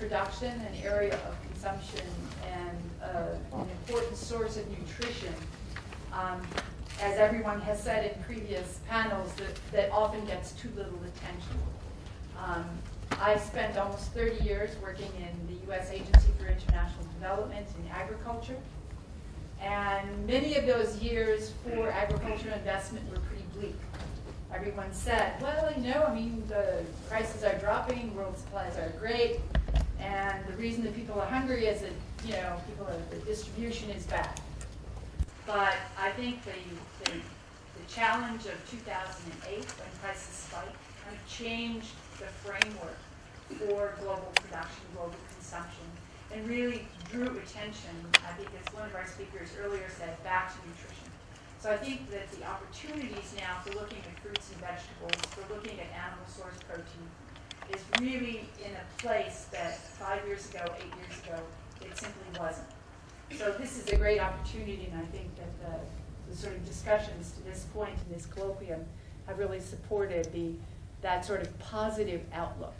production, an area of consumption, and uh, an important source of nutrition. Um, as everyone has said in previous panels, that, that often gets too little attention. Um, I spent almost 30 years working in the U.S. Agency for International Development in agriculture. And many of those years for agricultural investment were pretty bleak. Everyone said, well, you know, I mean, the prices are dropping, world supplies are great, and the reason that people are hungry is that, you know, people are, the distribution is bad. But I think the, the, the challenge of 2008, when prices spiked, kind of changed the framework for global production, global consumption, and really drew attention, I think as one of our speakers earlier said, back to nutrition. So I think that the opportunities now for looking at fruits and vegetables, for looking at animal source protein, is really in a place that five years ago, eight years ago, it simply wasn't. So this is a great opportunity, and I think that the, the sort of discussions to this point in this colloquium have really supported the, that sort of positive outlook.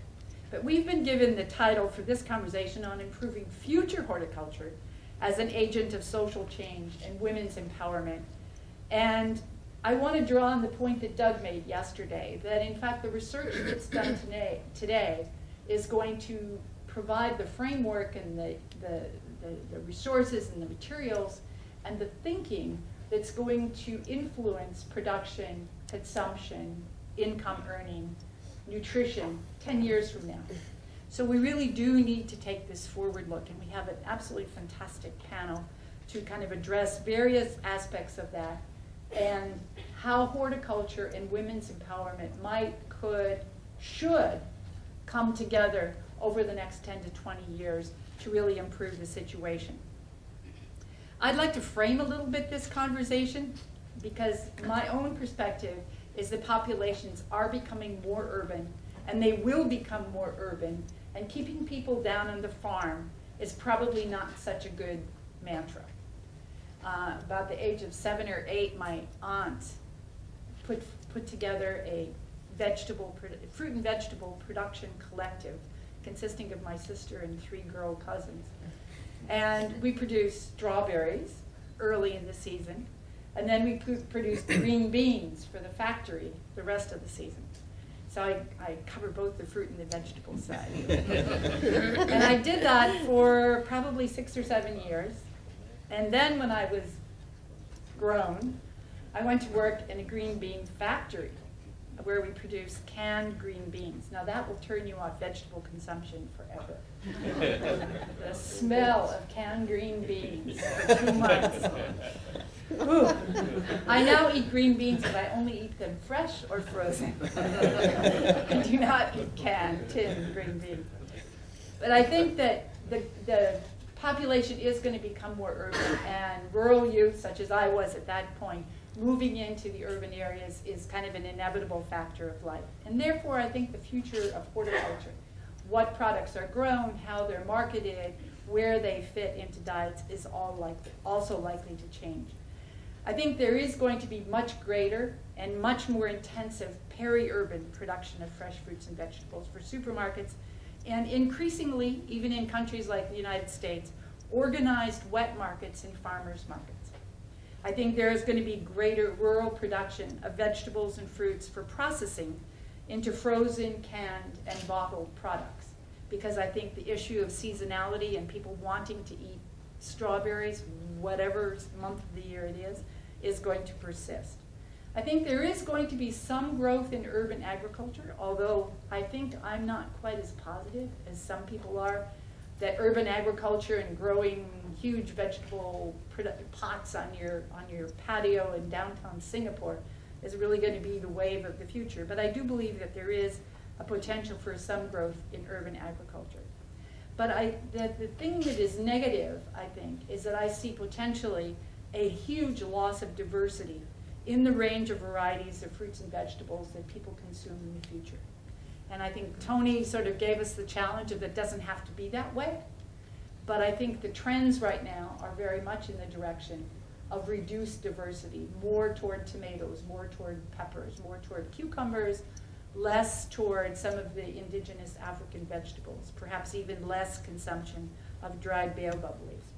But we've been given the title for this conversation on improving future horticulture as an agent of social change and women's empowerment. And I want to draw on the point that Doug made yesterday, that in fact the research that's done today, today is going to provide the framework and the, the, the, the resources and the materials and the thinking that's going to influence production, consumption, income earning, nutrition 10 years from now. So we really do need to take this forward look, and we have an absolutely fantastic panel to kind of address various aspects of that and how horticulture and women's empowerment might, could, should come together over the next 10 to 20 years to really improve the situation. I'd like to frame a little bit this conversation because my own perspective is that populations are becoming more urban and they will become more urban and keeping people down on the farm is probably not such a good mantra. Uh, about the age of seven or eight, my aunt put, put together a vegetable, fruit and vegetable production collective consisting of my sister and three girl cousins. And we produced strawberries early in the season, and then we produced green beans for the factory the rest of the season. So I, I cover both the fruit and the vegetable side. and I did that for probably six or seven years. And then when I was grown, I went to work in a green bean factory where we produce canned green beans. Now that will turn you off vegetable consumption forever. the smell of canned green beans for two months. Ooh. I now eat green beans, but I only eat them fresh or frozen. I do not eat canned, tinned green beans. But I think that the, the population is going to become more urban, and rural youth, such as I was at that point, moving into the urban areas is kind of an inevitable factor of life. And therefore, I think the future of horticulture, what products are grown, how they're marketed, where they fit into diets is all likely, also likely to change. I think there is going to be much greater and much more intensive peri-urban production of fresh fruits and vegetables for supermarkets and increasingly, even in countries like the United States, organized wet markets and farmers markets. I think there is going to be greater rural production of vegetables and fruits for processing into frozen, canned, and bottled products. Because I think the issue of seasonality and people wanting to eat strawberries, whatever month of the year it is, is going to persist. I think there is going to be some growth in urban agriculture, although I think I'm not quite as positive as some people are that urban agriculture and growing huge vegetable pots on your, on your patio in downtown Singapore is really going to be the wave of the future. But I do believe that there is a potential for some growth in urban agriculture. But I, the, the thing that is negative, I think, is that I see potentially a huge loss of diversity in the range of varieties of fruits and vegetables that people consume in the future. And I think Tony sort of gave us the challenge of it doesn't have to be that way. But I think the trends right now are very much in the direction of reduced diversity, more toward tomatoes, more toward peppers, more toward cucumbers, less toward some of the indigenous African vegetables, perhaps even less consumption of dried baobab leaves.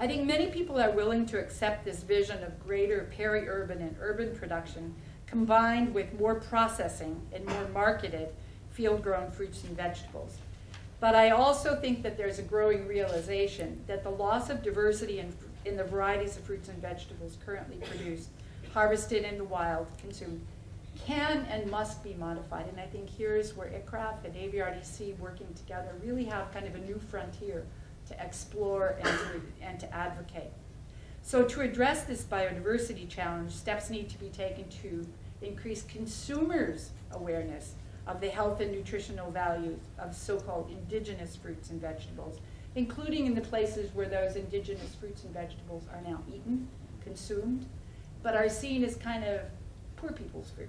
I think many people are willing to accept this vision of greater peri-urban and urban production combined with more processing and more marketed field-grown fruits and vegetables. But I also think that there's a growing realization that the loss of diversity in, in the varieties of fruits and vegetables currently produced, harvested in the wild, consumed, can and must be modified. And I think here's where ICRAF and AVRDC working together really have kind of a new frontier to explore and to, and to advocate. So to address this biodiversity challenge, steps need to be taken to increase consumers' awareness of the health and nutritional values of so-called indigenous fruits and vegetables, including in the places where those indigenous fruits and vegetables are now eaten, consumed, but are seen as kind of poor people's fruit.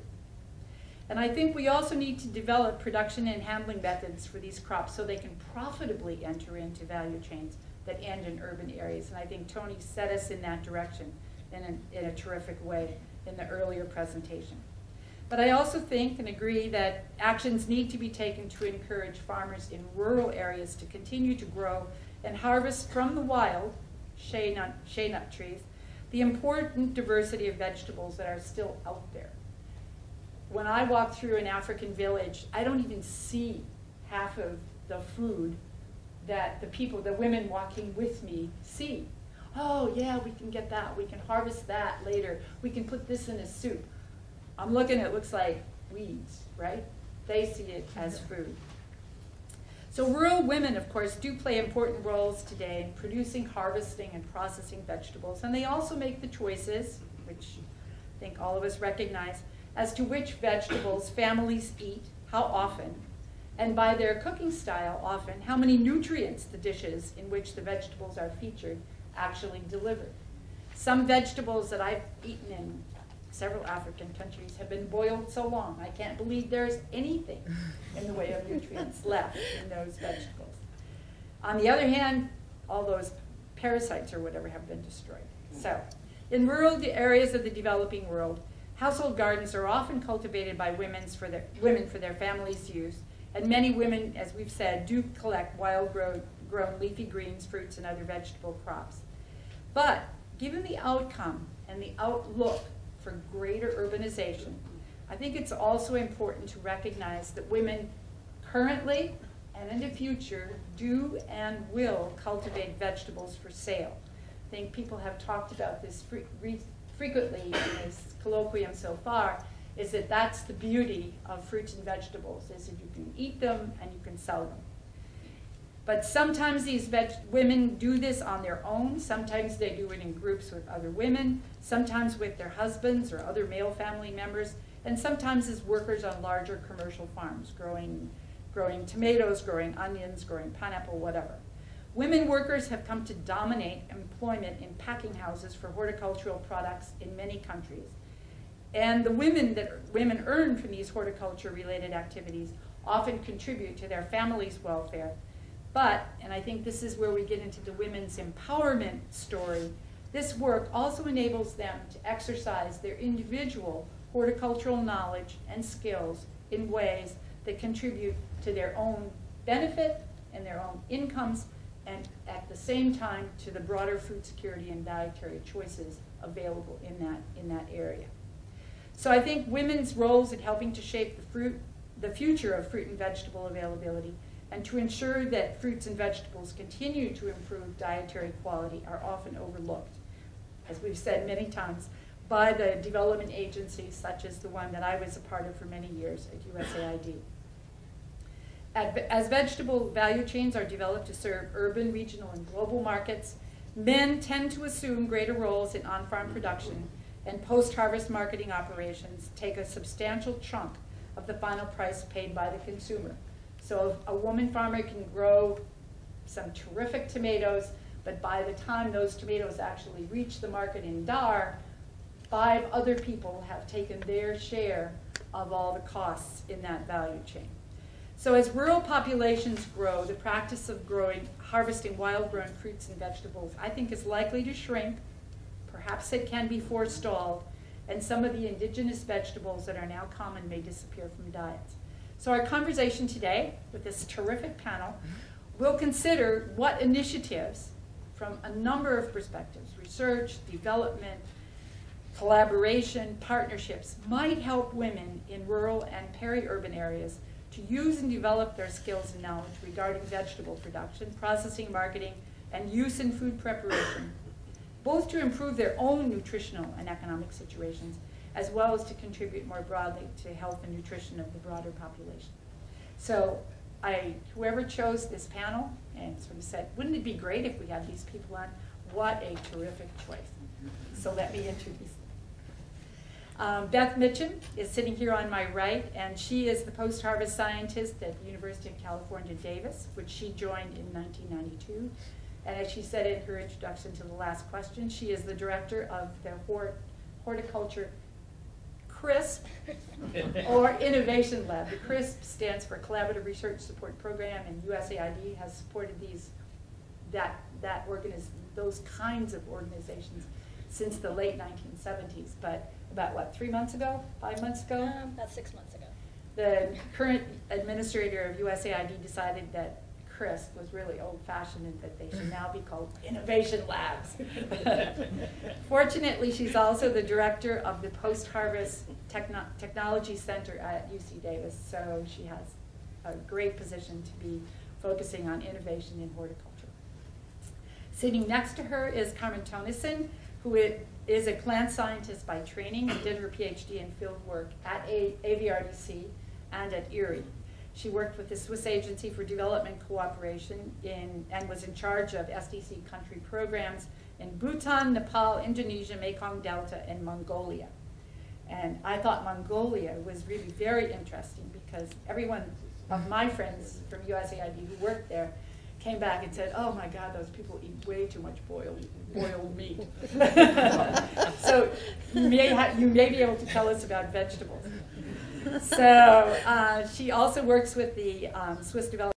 And I think we also need to develop production and handling methods for these crops so they can profitably enter into value chains that end in urban areas. And I think Tony set us in that direction in a, in a terrific way in the earlier presentation. But I also think and agree that actions need to be taken to encourage farmers in rural areas to continue to grow and harvest from the wild, shea nut, shea nut trees, the important diversity of vegetables that are still out there. When I walk through an African village, I don't even see half of the food that the people, the women walking with me see. Oh yeah, we can get that, we can harvest that later, we can put this in a soup. I'm looking, it looks like weeds, right? They see it as food. So rural women, of course, do play important roles today in producing, harvesting, and processing vegetables. And they also make the choices, which I think all of us recognize, as to which vegetables families eat, how often, and by their cooking style often, how many nutrients the dishes in which the vegetables are featured actually deliver. Some vegetables that I've eaten in several African countries have been boiled so long. I can't believe there's anything in the way of nutrients left in those vegetables. On the other hand, all those parasites or whatever have been destroyed. So, in rural areas of the developing world, household gardens are often cultivated by for their, women for their families' use, and many women, as we've said, do collect wild grown, grown leafy greens, fruits, and other vegetable crops. But given the outcome and the outlook for greater urbanization, I think it's also important to recognize that women currently and in the future do and will cultivate vegetables for sale. I think people have talked about this frequently in this colloquium so far, is that that's the beauty of fruits and vegetables, is that you can eat them and you can sell them. But sometimes these women do this on their own. Sometimes they do it in groups with other women, sometimes with their husbands or other male family members, and sometimes as workers on larger commercial farms, growing, growing tomatoes, growing onions, growing pineapple, whatever. Women workers have come to dominate employment in packing houses for horticultural products in many countries. And the women that women earn from these horticulture-related activities often contribute to their family's welfare but, and I think this is where we get into the women's empowerment story, this work also enables them to exercise their individual horticultural knowledge and skills in ways that contribute to their own benefit and their own incomes and at the same time to the broader food security and dietary choices available in that, in that area. So I think women's roles in helping to shape the fruit, the future of fruit and vegetable availability and to ensure that fruits and vegetables continue to improve dietary quality are often overlooked, as we've said many times, by the development agencies such as the one that I was a part of for many years at USAID. As vegetable value chains are developed to serve urban, regional, and global markets, men tend to assume greater roles in on-farm production and post-harvest marketing operations take a substantial chunk of the final price paid by the consumer. So a woman farmer can grow some terrific tomatoes, but by the time those tomatoes actually reach the market in Dar, five other people have taken their share of all the costs in that value chain. So as rural populations grow, the practice of growing, harvesting wild-grown fruits and vegetables, I think is likely to shrink. Perhaps it can be forestalled, and some of the indigenous vegetables that are now common may disappear from diets. So our conversation today with this terrific panel will consider what initiatives from a number of perspectives, research, development, collaboration, partnerships, might help women in rural and peri-urban areas to use and develop their skills and knowledge regarding vegetable production, processing, marketing, and use in food preparation, both to improve their own nutritional and economic situations, as well as to contribute more broadly to health and nutrition of the broader population. So I, whoever chose this panel and sort of said, wouldn't it be great if we had these people on? What a terrific choice. So let me introduce. Um, Beth Mitcham is sitting here on my right, and she is the post-harvest scientist at the University of California, Davis, which she joined in 1992. And as she said in her introduction to the last question, she is the director of the Hort Horticulture CRSP, or Innovation Lab. The CRSP stands for Collaborative Research Support Program, and USAID has supported these, that, that organiz, those kinds of organizations since the late 1970s. But about what, three months ago, five months ago? Um, about six months ago. The current administrator of USAID decided that CRSP was really old-fashioned and that they should now be called innovation labs. Fortunately, she's also the director of the Post-Harvest Techno Technology Center at UC Davis, so she has a great position to be focusing on innovation in horticulture. Sitting next to her is Carmen Thönnissen, who is a plant scientist by training and did her PhD in field work at a AVRDC and at IRRI. She worked with the Swiss Agency for Development Cooperation in, and was in charge of SDC country programs in Bhutan, Nepal, Indonesia, Mekong Delta, and Mongolia. And I thought Mongolia was really very interesting because everyone of my friends from USAID who worked there came back and said, oh my God, those people eat way too much boiled, boiled meat. so you may, you may be able to tell us about vegetables. So uh, she also works with the um, Swiss Development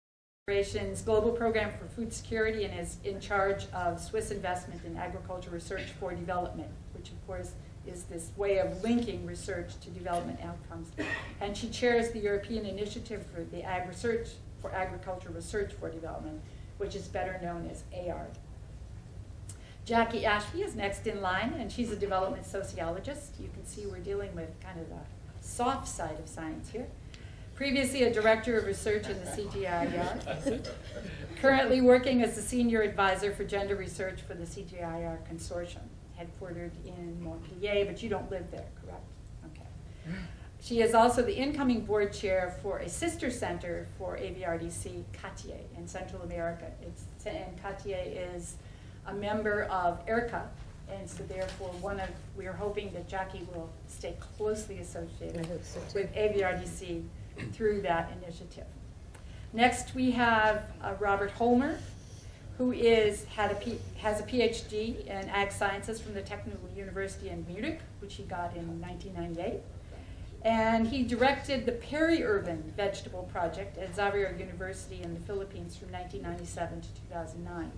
Corporation's Global Program for Food Security and is in charge of Swiss investment in agriculture research for development, which of course is this way of linking research to development outcomes. And she chairs the European Initiative for the Ag Research for Agriculture Research for Development, which is better known as EIARD. Jackie Ashby is next in line, and she's a development sociologist. You can see we're dealing with kind of the soft side of science here. Previously a director of research in the CGIAR. Currently working as the senior advisor for gender research for the CGIAR consortium, headquartered in Montpellier, but you don't live there, correct? Okay. She is also the incoming board chair for a sister center for AVRDC, CATIE, in Central America. It's, and CATIE is a member of AIRCA, and so therefore one of, we are hoping that Jackie will stay closely associated so with AVRDC through that initiative. Next we have uh, Robert Holmer, who is, had a P, has a PhD in ag sciences from the Technical University in Munich, which he got in 1998. And he directed the peri-urban vegetable project at Xavier University in the Philippines from 1997 to 2009.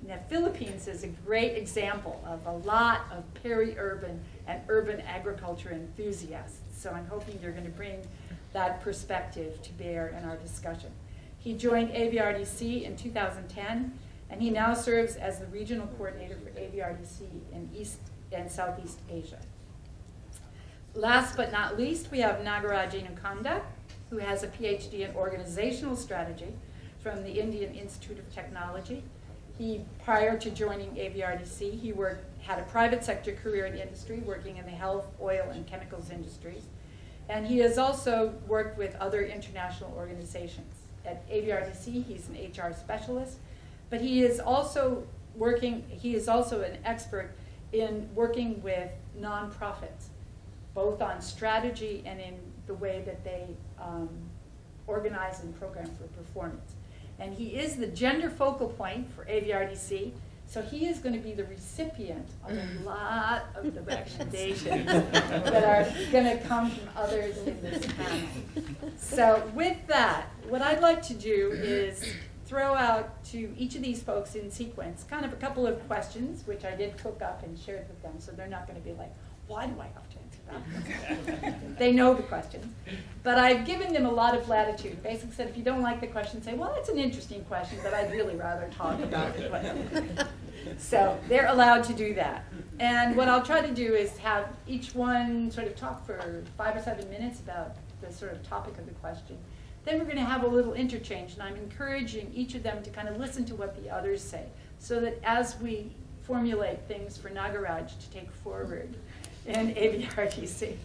And the Philippines is a great example of a lot of peri-urban and urban agriculture enthusiasts. So I'm hoping you're going to bring that perspective to bear in our discussion. He joined AVRDC in 2010, and he now serves as the regional coordinator for AVRDC in East and Southeast Asia. Last but not least, we have Nagaraj Inukanda, who has a PhD in organizational strategy from the Indian Institute of Technology. He, prior to joining AVRDC, he worked, had a private sector career in industry, working in the health, oil, and chemicals industries. And he has also worked with other international organizations. At AVRDC, he's an HR specialist, but he is also working, he is also an expert in working with nonprofits both on strategy and in the way that they um, organize and program for performance. And he is the gender focal point for AVRDC, So he is going to be the recipient of a lot of the recommendations that are going to come from others in this panel. So with that, what I'd like to do is throw out to each of these folks in sequence kind of a couple of questions, which I did cook up and shared with them, so they're not going to be like, why do I have to answer that? they know the questions. But I've given them a lot of latitude. Basically said, if you don't like the question, say, well, it's an interesting question, but I'd really rather talk about it. so they're allowed to do that. And what I'll try to do is have each one sort of talk for five or seven minutes about the sort of topic of the question. Then we're going to have a little interchange, and I'm encouraging each of them to kind of listen to what the others say, so that as we formulate things for Nagaraj to take forward in AVRDC,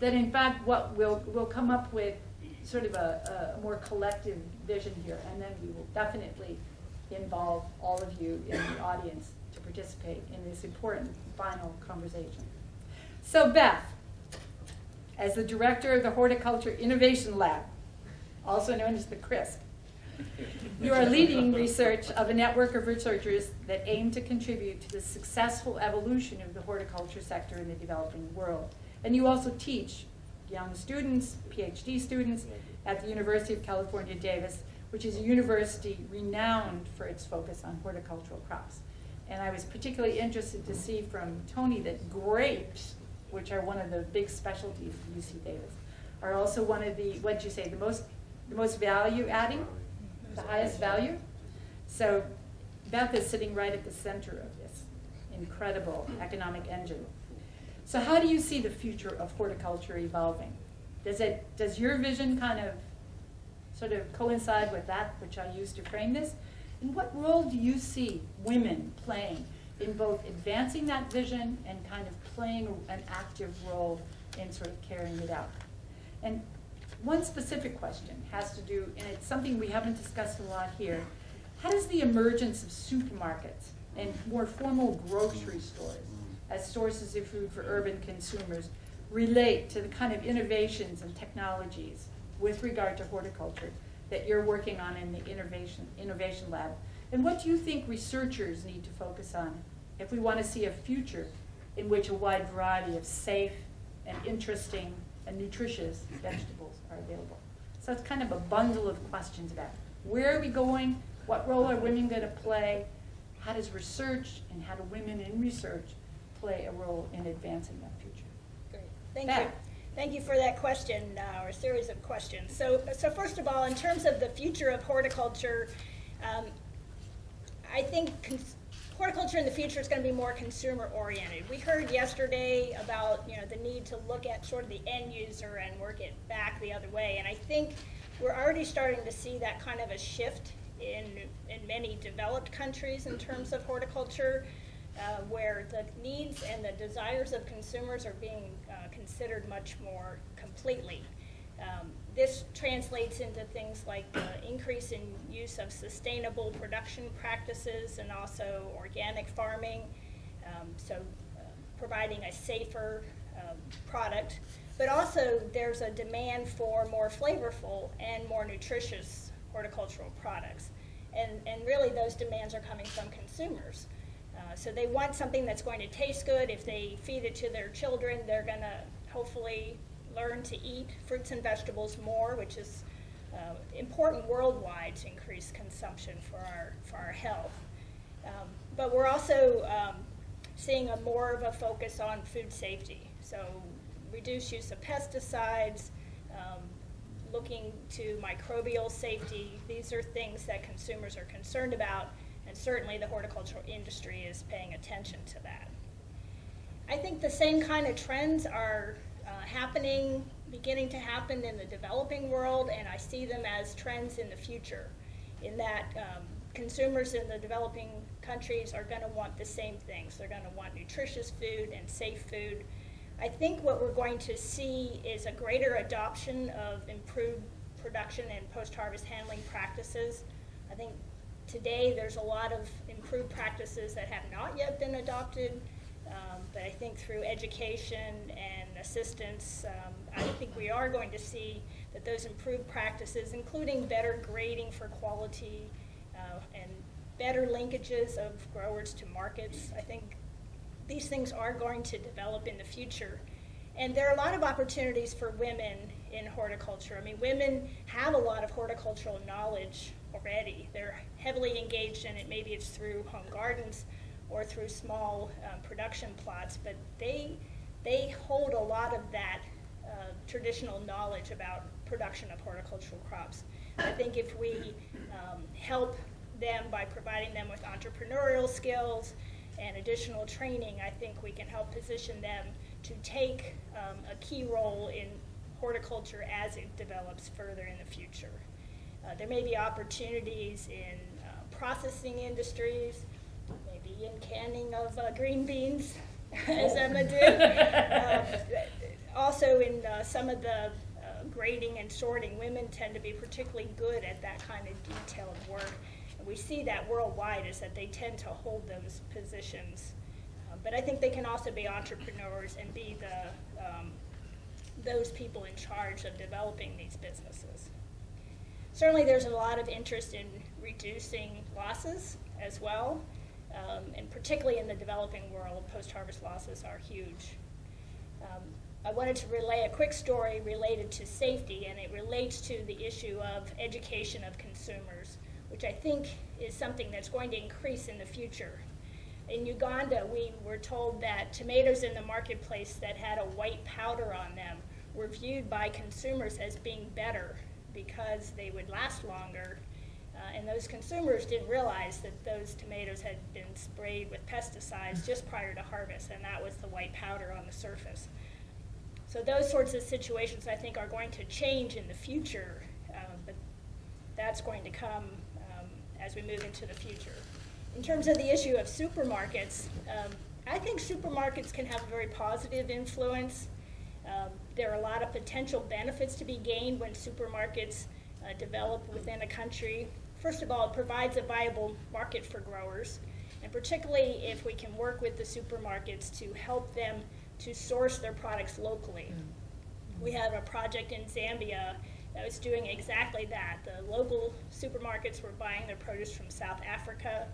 that in fact what we'll, we'll come up with sort of a, a more collective vision here, and then we will definitely involve all of you in the audience to participate in this important final conversation. So Beth, as the director of the Horticulture Innovation Lab, also known as the CRSP. You are leading research of a network of researchers that aim to contribute to the successful evolution of the horticulture sector in the developing world. And you also teach young students, PhD students, at the University of California, Davis, which is a university renowned for its focus on horticultural crops. And I was particularly interested to see from Tony that grapes, which are one of the big specialties of UC Davis, are also one of the, what'd you say, the most the most value adding, the highest value. So Beth is sitting right at the center of this incredible economic engine. So how do you see the future of horticulture evolving? Does it does your vision kind of sort of coincide with that which I used to frame this? And what role do you see women playing in both advancing that vision and kind of playing an active role in sort of carrying it out? And one specific question has to do, and it's something we haven't discussed a lot here. How does the emergence of supermarkets and more formal grocery stores as sources of food for urban consumers relate to the kind of innovations and technologies with regard to horticulture that you're working on in the innovation, innovation lab? And what do you think researchers need to focus on if we want to see a future in which a wide variety of safe and interesting and nutritious vegetables are available. So it's kind of a bundle of questions about where are we going, what role are women going to play, how does research and how do women in research play a role in advancing that future? Great, thank you. Thank you for that question, uh, or series of questions. So, so first of all, in terms of the future of horticulture, um, I think horticulture in the future is going to be more consumer oriented. We heard yesterday about you know the need to look at sort of the end user and work it back the other way, and I think we're already starting to see that kind of a shift in in many developed countries in terms of horticulture. Uh, where the needs and the desires of consumers are being uh, considered much more completely. Um, this translates into things like the increase in use of sustainable production practices and also organic farming, um, so uh, providing a safer um, product. But also there's a demand for more flavorful and more nutritious horticultural products. And, and really those demands are coming from consumers. Uh, so they want something that's going to taste good. If they feed it to their children, they're going to hopefully learn to eat fruits and vegetables more, which is uh, important worldwide to increase consumption for our, for our health. Um, but we're also um, seeing a more of a focus on food safety. So reduce use of pesticides, um, looking to microbial safety. These are things that consumers are concerned about, and certainly the horticultural industry is paying attention to that. I think the same kind of trends are uh, happening, beginning to happen in the developing world, and I see them as trends in the future. In that um, consumers in the developing countries are going to want the same things. They're going to want nutritious food and safe food. I think what we're going to see is a greater adoption of improved production and post-harvest handling practices. I think today there's a lot of improved practices that have not yet been adopted um, but I think through education and assistance, um, I think we are going to see that those improved practices, including better grading for quality uh, and better linkages of growers to markets. I think these things are going to develop in the future. And there are a lot of opportunities for women in horticulture. I mean, women have a lot of horticultural knowledge already. They're heavily engaged in it. Maybe it's through home gardens or through small um, production plots, but they they hold a lot of that uh, traditional knowledge about production of horticultural crops. I think if we um, help them by providing them with entrepreneurial skills and additional training, I think we can help position them to take um, a key role in horticulture as it develops further in the future. Uh, there may be opportunities in uh, processing industries, maybe in canning of uh, green beans, as Emma did. Um, also in uh, some of the uh, grading and sorting, women tend to be particularly good at that kind of detailed work. And we see that worldwide is that they tend to hold those positions. Uh, but I think they can also be entrepreneurs and be the, um, those people in charge of developing these businesses. Certainly there's a lot of interest in reducing losses as well. Um, and particularly in the developing world, post-harvest losses are huge. Um, I wanted to relay a quick story related to safety, and it relates to the issue of education of consumers, which I think is something that's going to increase in the future. In Uganda, we were told that tomatoes in the marketplace that had a white powder on them were viewed by consumers as being better because they would last longer and those consumers didn't realize that those tomatoes had been sprayed with pesticides just prior to harvest, and that was the white powder on the surface. So those sorts of situations, I think, are going to change in the future, uh, but that's going to come um, as we move into the future. In terms of the issue of supermarkets, um, I think supermarkets can have a very positive influence. Um, there are a lot of potential benefits to be gained when supermarkets uh, develop within a country. First of all, it provides a viable market for growers, and particularly if we can work with the supermarkets to help them to source their products locally. Mm. We have a project in Zambia that was doing exactly that. The local supermarkets were buying their produce from South Africa.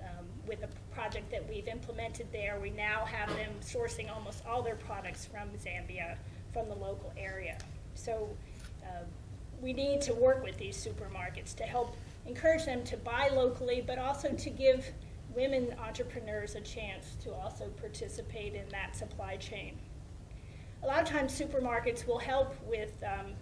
Um, with a project that we've implemented there, we now have them sourcing almost all their products from Zambia, from the local area. So uh, we need to work with these supermarkets to help encourage them to buy locally, but also to give women entrepreneurs a chance to also participate in that supply chain. A lot of times supermarkets will help with um,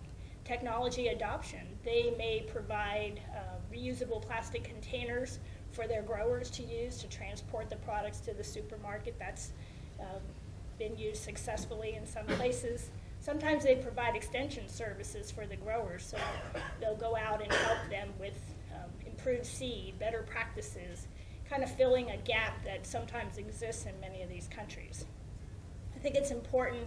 technology adoption. They may provide uh, reusable plastic containers for their growers to use to transport the products to the supermarket. That's um, been used successfully in some places. Sometimes they provide extension services for the growers, so they'll go out and help them with improved seed, better practices, kind of filling a gap that sometimes exists in many of these countries. I think it's important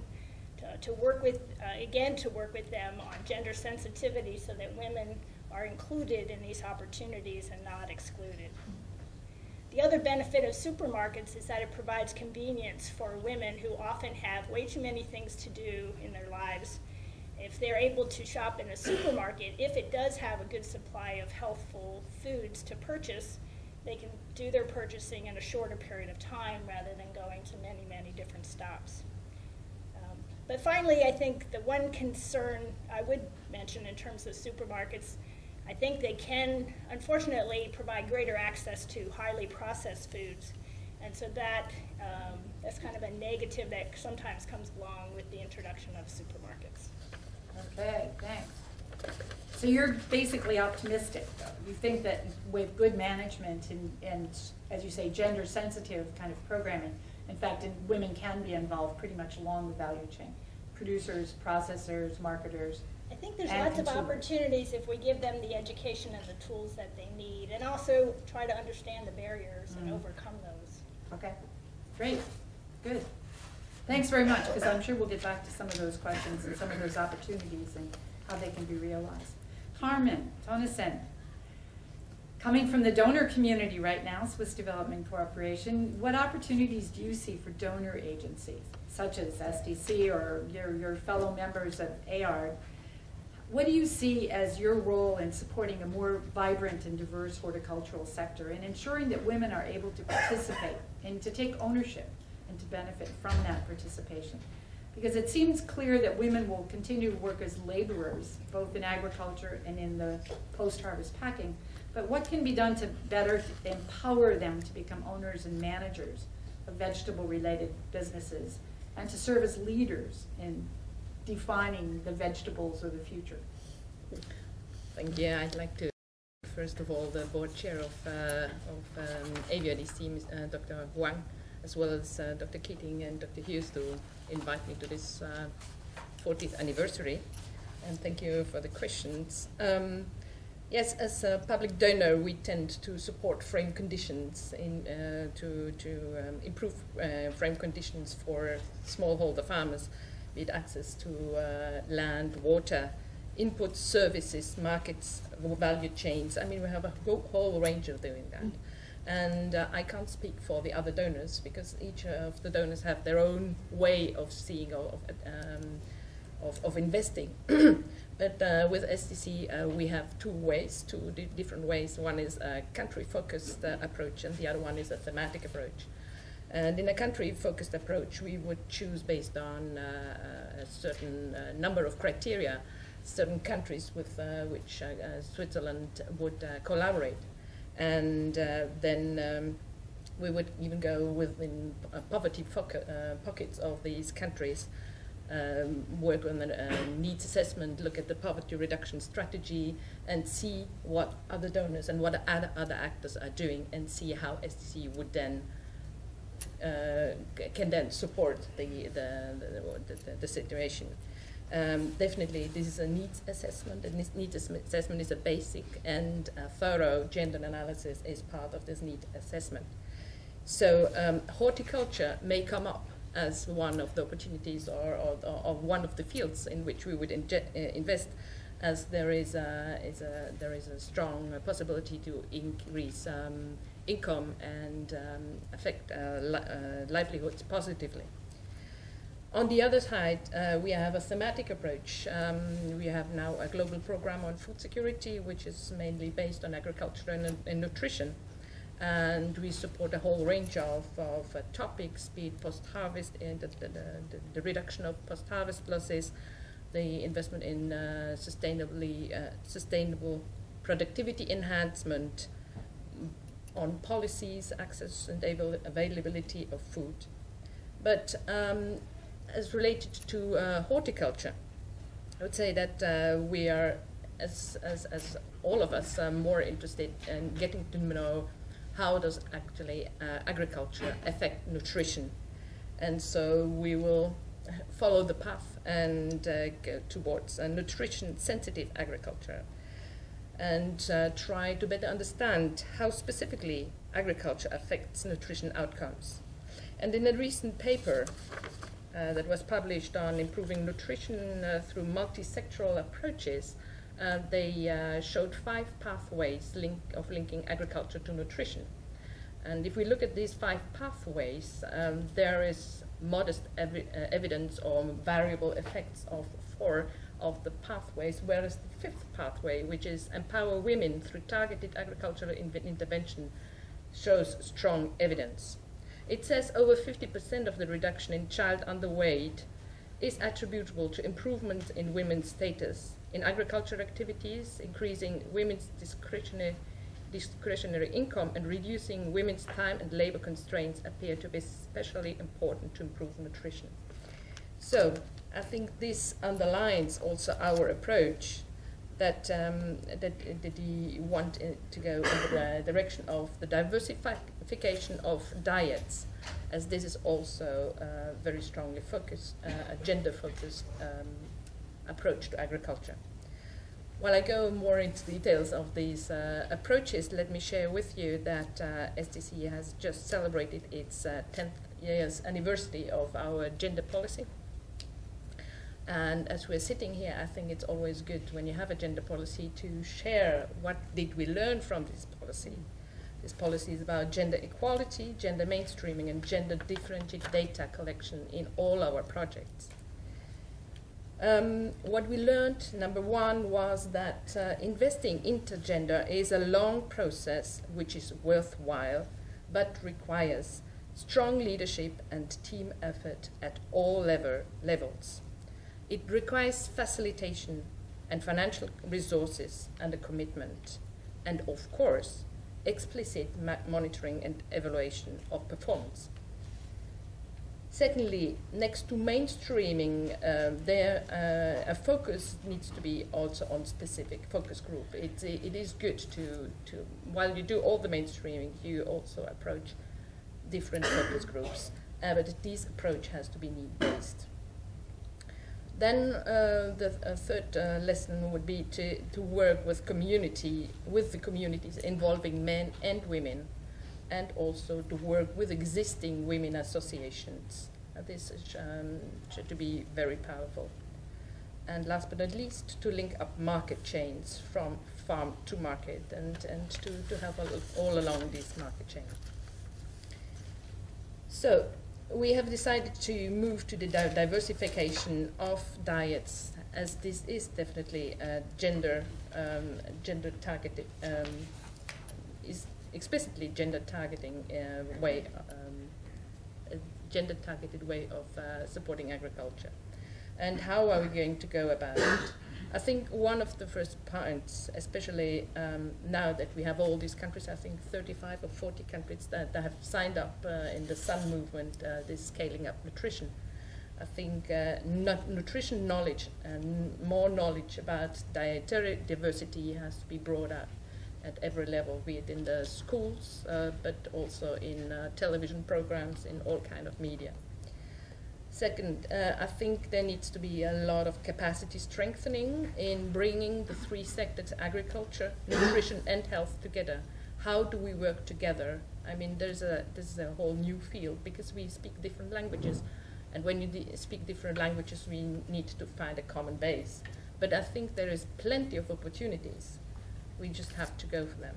to, to work with, uh, again, to work with them on gender sensitivity so that women are included in these opportunities and not excluded. The other benefit of supermarkets is that it provides convenience for women who often have way too many things to do in their lives. If they're able to shop in a supermarket, if it does have a good supply of healthful foods to purchase, they can do their purchasing in a shorter period of time rather than going to many, many different stops. Um, but finally, I think the one concern I would mention in terms of supermarkets I think they can, unfortunately, provide greater access to highly processed foods. And so that, um, that's kind of a negative that sometimes comes along with the introduction of supermarkets. Okay, thanks. So you're basically optimistic, though. You think that with good management and, and, as you say, gender sensitive kind of programming, in fact, in, women can be involved pretty much along the value chain. Producers, processors, marketers, I think there's and lots of opportunities if we give them the education and the tools that they need, and also try to understand the barriers and Mhm. overcome those. Okay, great, good. Thanks very much, because I'm sure we'll get back to some of those questions and some of those opportunities and how they can be realized. Carmen Thönnissen, coming from the donor community right now, Swiss Development Corporation, what opportunities do you see for donor agencies, such as SDC or your, your fellow members of EIARD? what do you see as your role in supporting a more vibrant and diverse horticultural sector and ensuring that women are able to participate and to take ownership and to benefit from that participation? Because it seems clear that women will continue to work as laborers, both in agriculture and in the post-harvest packing. But what can be done to better empower them to become owners and managers of vegetable-related businesses and to serve as leaders in defining the vegetables of the future? Thank you. I'd like to, first of all, the board chair of, uh, of um, AVRDC, uh, Dr. Huang, as well as uh, Dr. Keatinge and Dr. Hughes to invite me to this 40th uh, anniversary. And thank you for the questions. Um, yes, as a public donor, we tend to support frame conditions in, uh, to, to um, improve uh, frame conditions for smallholder farmers be it access to uh, land, water, input services, markets, value chains. I mean, we have a whole range of doing that. Mm. And uh, I can't speak for the other donors because each of the donors have their own way of seeing of, um, of, of, investing. but uh, with SDC, uh, we have two ways, two di different ways. One is a country-focused uh, approach, and the other one is a thematic approach. And in a country-focused approach, we would choose based on uh, a certain uh, number of criteria, certain countries with which Switzerland would collaborate. And uh, then um, we would even go within poverty pockets of these countries, um, work on the needs assessment, look at the poverty reduction strategy, and see what other donors and what other, other actors are doing, and see how SDC would then uh, can then support the, the, the, the, the situation. Um, definitely, this is a needs assessment, this needs assessment is a basic and a thorough gender analysis is part of this need assessment. So um, horticulture may come up as one of the opportunities or, or, or one of the fields in which we would uh, invest as there is a, is a, there is a strong possibility to increase um, income and um, affect uh, li uh, livelihoods positively. On the other side, uh, we have a thematic approach. Um, we have now a global program on food security, which is mainly based on agriculture and, and nutrition. And we support a whole range of, of uh, topics, be it post-harvest, and the, the, the, the, reduction of post-harvest losses, the investment in uh, sustainably, uh, sustainable productivity enhancement, on policies, access and availability of food. But um, as related to uh, horticulture, I would say that uh, we are, as, as, as all of us, more interested in getting to know how does actually uh, agriculture affect nutrition. And so we will follow the path and uh, go towards nutrition-sensitive agriculture and uh, try to better understand how specifically agriculture affects nutrition outcomes. And in a recent paper uh, that was published on improving nutrition uh, through multi-sectoral approaches, uh, they uh, showed five pathways link of linking agriculture to nutrition. And if we look at these five pathways, um, there is modest uh, evidence or variable effects of four of the pathways, whereas the fifth pathway, which is empower women through targeted agricultural intervention, shows strong evidence. It says over 50% of the reduction in child underweight is attributable to improvement in women's status in agricultural activities, increasing women's discretionary, discretionary income, and reducing women's time and labor constraints appear to be especially important to improve nutrition. So, I think this underlines also our approach that, um, that, that we want to go in the direction of the diversification of diets, as this is also a very strongly focused, uh, a gender-focused um, approach to agriculture. While I go more into details of these uh, approaches, let me share with you that uh, SDC has just celebrated its 10th uh, years anniversary of our gender policy. And as we're sitting here, I think it's always good when you have a gender policy to share what did we learn from this policy. This policy is about gender equality, gender mainstreaming, and gender differentiated data collection in all our projects. Um, what we learned, number one, was that uh, investing intergender is a long process which is worthwhile but requires strong leadership and team effort at all level, levels. It requires facilitation and financial resources and a commitment, and of course, explicit monitoring and evaluation of performance. Secondly, next to mainstreaming, uh, there uh, a focus needs to be also on specific focus group. It, it is good to, to, while you do all the mainstreaming, you also approach different focus groups, uh, but this approach has to be need-based. Then uh, the uh, third uh, lesson would be to, to work with community, with the communities involving men and women, and also to work with existing women associations. Uh, this is um, to be very powerful. And last but not least, to link up market chains from farm to market and, and to, to help all, all along this market chain. So we have decided to move to the di diversification of diets as this is definitely a gender um, gender targeted um, is explicitly gender targeting uh, way um, gender targeted way of uh, supporting agriculture. And how are we going to go about it I think one of the first points, especially um, now that we have all these countries, I think 35 or 40 countries that, that have signed up uh, in the Sun movement, uh, this scaling up nutrition. I think uh, nutrition knowledge and more knowledge about dietary diversity has to be brought out at every level, be it in the schools, uh, but also in uh, television programs, in all kind of media. Second, uh, I think there needs to be a lot of capacity strengthening in bringing the three sectors, agriculture, nutrition, and health together. How do we work together? I mean, there's a, this is a whole new field because we speak different languages. And when you speak different languages, we need to find a common base. But I think there is plenty of opportunities. We just have to go for them.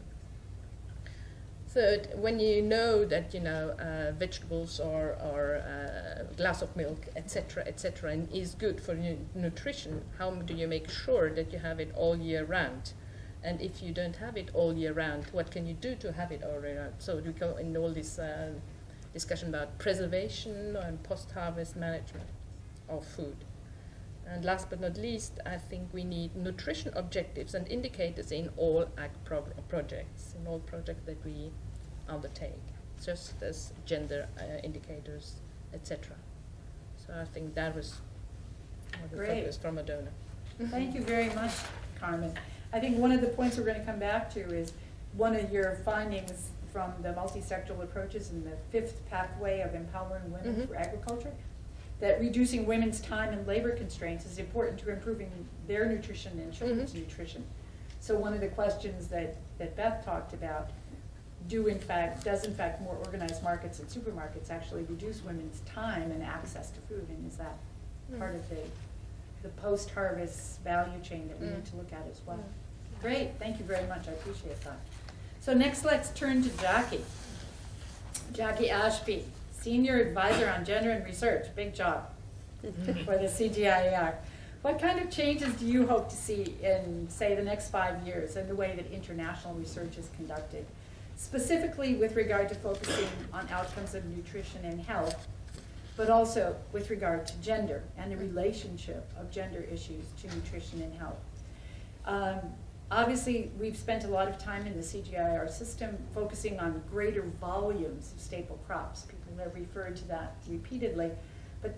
Third, when you know that you know uh, vegetables or, or uh, glass of milk, etc., etc., and is good for nu nutrition, how do you make sure that you have it all year round? And if you don't have it all year round, what can you do to have it all year round? So we go in all this uh, discussion about preservation and post-harvest management of food. And last but not least, I think we need nutrition objectives and indicators in all ag pro projects, in all projects that we undertake, just as gender uh, indicators, etc. So I think that was the Great. focus from a donor. Thank you very much, Carmen. I think one of the points we're going to come back to is one of your findings from the multi-sectoral approaches in the fifth pathway of empowering women Mhm. through agriculture, that reducing women's time and labor constraints is important to improving their nutrition and children's Mhm. nutrition. So one of the questions that, that Beth talked about do in fact, does in fact more organized markets and supermarkets actually reduce women's time and access to food? And is that Mm. part of the, the post-harvest value chain that we Mm. need to look at as well? Mm. Great, thank you very much, I appreciate that. So next, let's turn to Jackie. Jackie Ashby, Senior Advisor on Gender and Research, big job for the CGIAR. What kind of changes do you hope to see in, say, the next five years in the way that international research is conducted? specifically with regard to focusing on outcomes of nutrition and health, but also with regard to gender and the relationship of gender issues to nutrition and health. Um, obviously, we've spent a lot of time in the CGIAR system focusing on greater volumes of staple crops. People have referred to that repeatedly. But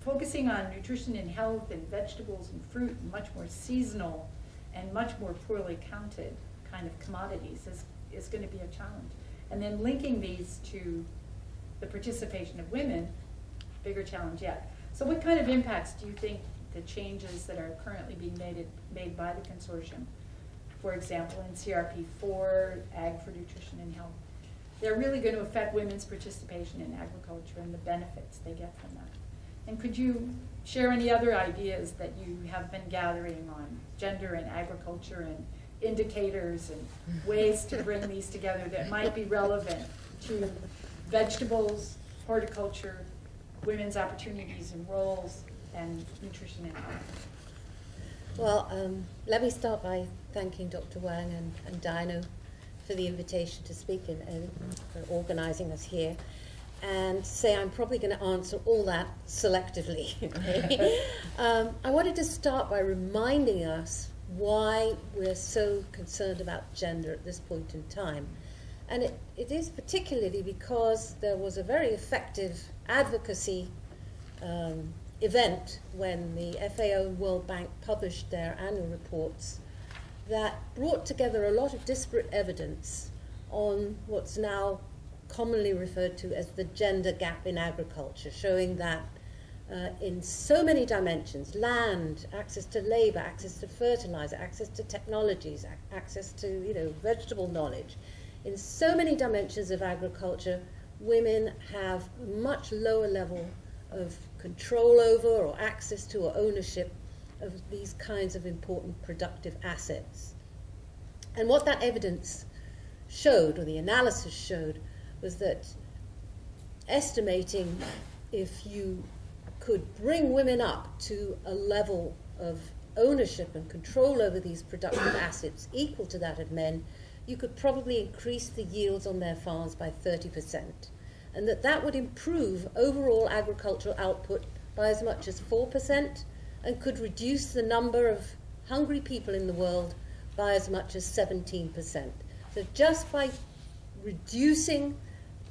focusing on nutrition and health and vegetables and fruit, much more seasonal and much more poorly counted kind of commodities is is going to be a challenge. And then linking these to the participation of women, bigger challenge yet. So what kind of impacts do you think the changes that are currently being made, made by the consortium, for example, in CRP4, Ag for Nutrition and Health, they're really going to affect women's participation in agriculture and the benefits they get from that. And could you share any other ideas that you have been gathering on gender and agriculture and indicators and ways to bring these together that might be relevant to vegetables, horticulture, women's opportunities and roles, and nutrition and health. Well, um, let me start by thanking Dr. Wang and, and Dyno for the invitation to speak and, and for organising us here. And say I'm probably going to answer all that selectively. um, I wanted to start by reminding us why we're so concerned about gender at this point in time. And it, it is particularly because there was a very effective advocacy um, event when the FAO and World Bank published their annual reports that brought together a lot of disparate evidence on what's now commonly referred to as the gender gap in agriculture, showing that uh, in so many dimensions land, access to labor, access to fertilizer, access to technologies, ac- access to you know, vegetable knowledge. In so many dimensions of agriculture, women have a much lower level of control over or access to or ownership of these kinds of important productive assets. And what that evidence showed, or the analysis showed, was that estimating if you could bring women up to a level of ownership and control over these productive assets equal to that of men, you could probably increase the yields on their farms by 30%, and that that would improve overall agricultural output by as much as 4% and could reduce the number of hungry people in the world by as much as 17%. So just by reducing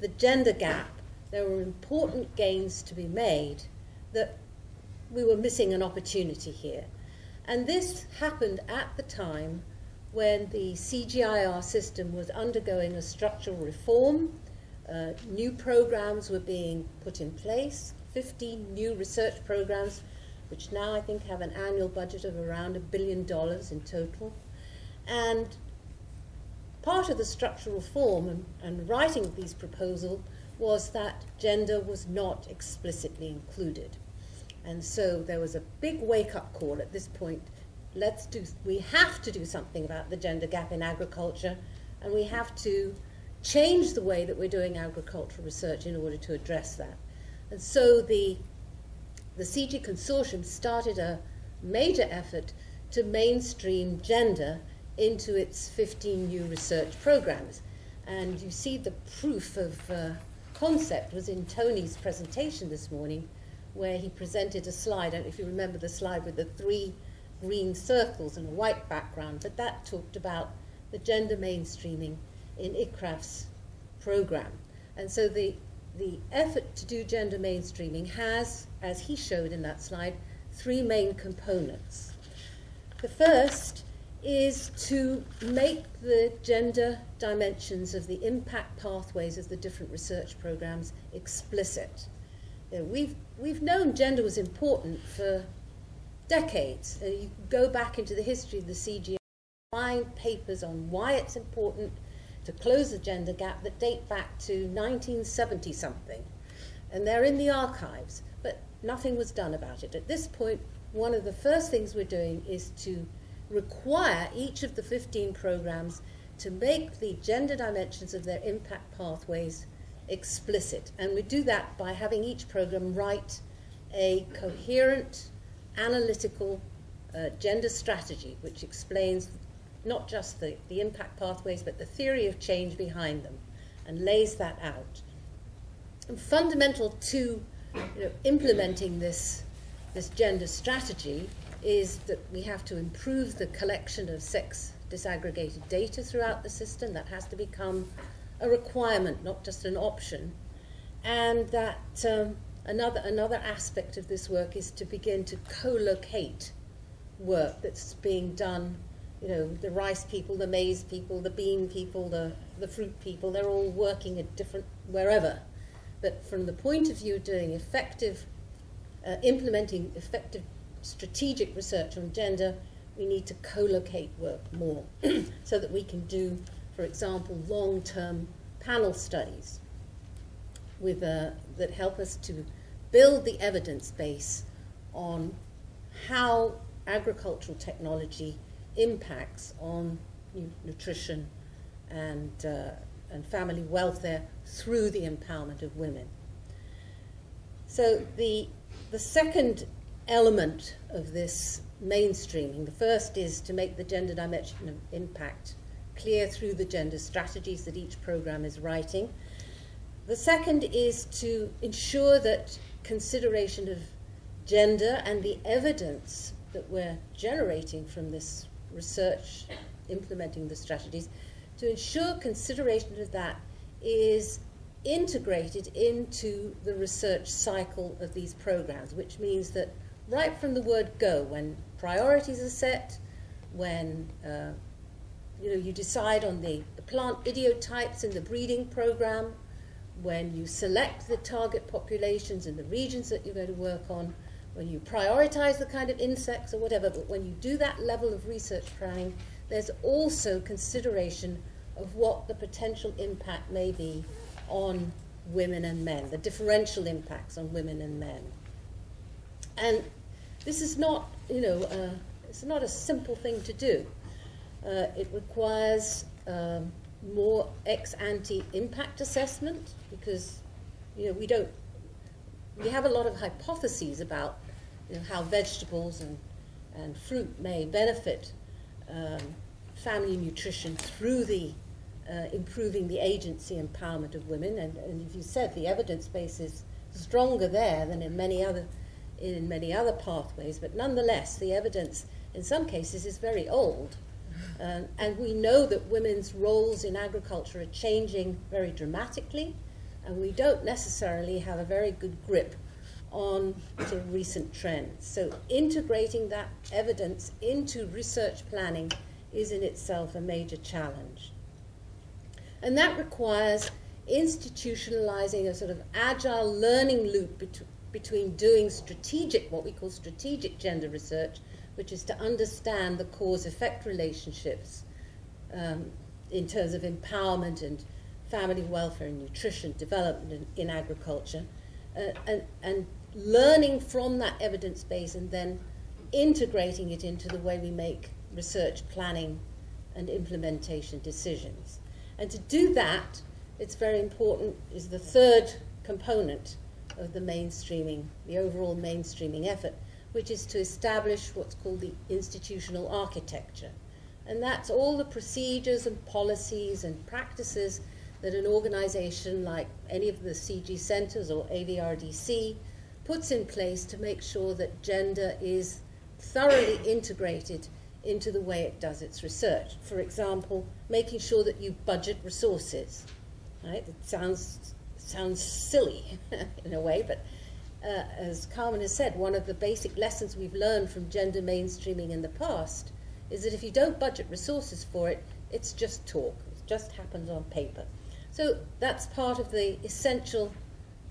the gender gap, there were important gains to be made that we were missing an opportunity here. And this happened at the time when the CGIAR system was undergoing a structural reform. Uh, new programs were being put in place, 15 new research programs, which now I think have an annual budget of around a billion dollars in total. And part of the structural reform and, and writing of these proposals was that gender was not explicitly included. And so there was a big wake up call at this point let's do, we have to do something about the gender gap in agriculture, and we have to change the way that we're doing agricultural research in order to address that. And so the, the CG Consortium started a major effort to mainstream gender into its 15 new research programs. And you see the proof of uh, concept was in Tony's presentation this morning, where he presented a slide. I don't know if you remember the slide with the three green circles and a white background, but that talked about the gender mainstreaming in ICRAF's program. And so the, the effort to do gender mainstreaming has, as he showed in that slide, three main components. The first is to make the gender dimensions of the impact pathways of the different research programs explicit. You know, we've, we've known gender was important for decades. Uh, you go back into the history of the CGI, find papers on why it's important to close the gender gap that date back to 1970 something. And they're in the archives, but nothing was done about it. At this point, one of the first things we're doing is to require each of the 15 programs to make the gender dimensions of their impact pathways explicit. And we do that by having each program write a coherent analytical uh, gender strategy, which explains not just the, the impact pathways, but the theory of change behind them, and lays that out. And fundamental to you know, implementing this, this gender strategy is that we have to improve the collection of sex disaggregated data throughout the system. That has to become a requirement, not just an option. And that um, Another, another aspect of this work is to begin to co-locate work that's being done. You know, the rice people, the maize people, the bean people, the, the fruit people, they're all working at different, wherever. But from the point of view of doing effective, uh, implementing effective strategic research on gender, we need to co-locate work more so that we can do, for example, long-term panel studies with, uh, that help us to build the evidence base on how agricultural technology impacts on nutrition and, uh, and family welfare through the empowerment of women. So the, the second element of this mainstreaming. The first is to make the gender dimension of impact clear through the gender strategies that each program is writing. The second is to ensure that consideration of gender and the evidence that we're generating from this research implementing the strategies, to ensure consideration of that is integrated into the research cycle of these programs, which means that right from the word go, when priorities are set, when uh, you know you decide on the, the plant ideotypes in the breeding program, when you select the target populations and the regions that you're going to work on, when you prioritize the kind of insects or whatever, but when you do that level of research planning, there's also consideration of what the potential impact may be on women and men, the differential impacts on women and men. And this is not, you know, uh, it's not a simple thing to do. Uh, it requires um, more ex-ante impact assessment because, you know, we don't, we have a lot of hypotheses about you know, how vegetables and, and fruit may benefit um, family nutrition through the uh, improving the agency empowerment of women. And, and as you said, the evidence base is stronger there than in many other in many other pathways. But nonetheless, the evidence in some cases is very old. Um, and we know that women's roles in agriculture are changing very dramatically, and we don't necessarily have a very good grip on sort of recent trends. So integrating that evidence into research planning is in itself a major challenge. And that requires institutionalizing a sort of agile learning loop bet between doing strategic, what we call strategic gender research, which is to understand the cause effect relationships um, in terms of empowerment and family welfare and nutrition development in, in agriculture, uh, and, and learning from that evidence base and then integrating it into the way we make research planning and implementation decisions. And to do that, it's very important, is the third component of the mainstreaming, the overall mainstreaming effort, which is to establish what's called the institutional architecture. And that's all the procedures and policies and practices that an organization like any of the CG centers or AVRDC puts in place to make sure that gender is thoroughly integrated into the way it does its research. For example, making sure that you budget resources. Right? It sounds sounds silly in a way, but uh, as Carmen has said, one of the basic lessons we've learned from gender mainstreaming in the past is that if you don't budget resources for it, it's just talk. It just happens on paper. So that's part of the essential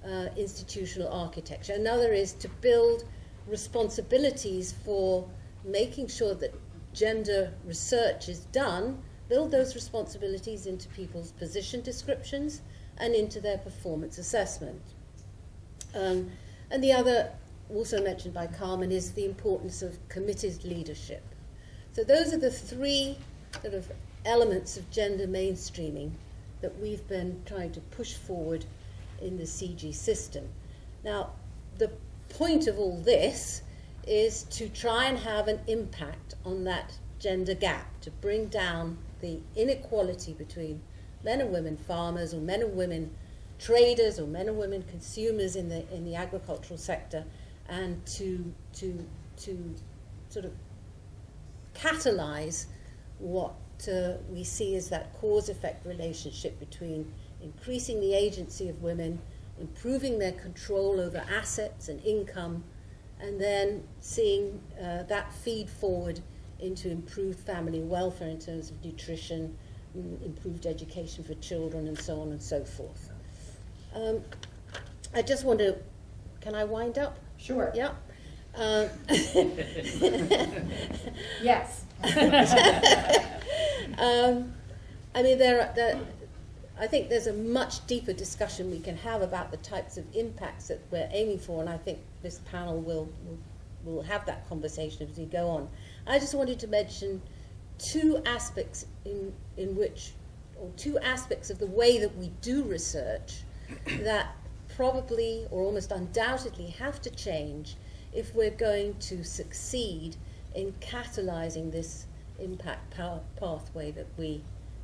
uh, institutional architecture. Another is to build responsibilities for making sure that gender research is done, build those responsibilities into people's position descriptions and into their performance assessment. Um, and the other, also mentioned by Carmen, is the importance of committed leadership. So those are the three sort of elements of gender mainstreaming that we've been trying to push forward in the CG system. Now, the point of all this is to try and have an impact on that gender gap, to bring down the inequality between men and women farmers or men and women traders or men and women consumers in the in the agricultural sector and to to to sort of catalyze what uh, we see as that cause effect relationship between increasing the agency of women, improving their control over assets and income, and then seeing uh, that feed forward into improved family welfare in terms of nutrition, mm, improved education for children, and so on and so forth. Um, I just want to, can I wind up? Sure. Yeah. Um, Yes. um, I mean, there, are, there, I think there's a much deeper discussion we can have about the types of impacts that we're aiming for, and I think this panel will, will, will have that conversation as we go on. I just wanted to mention two aspects in, in which, or two aspects of the way that we do research that probably or almost undoubtedly have to change if we're going to succeed in catalyzing this impact power pathway that we,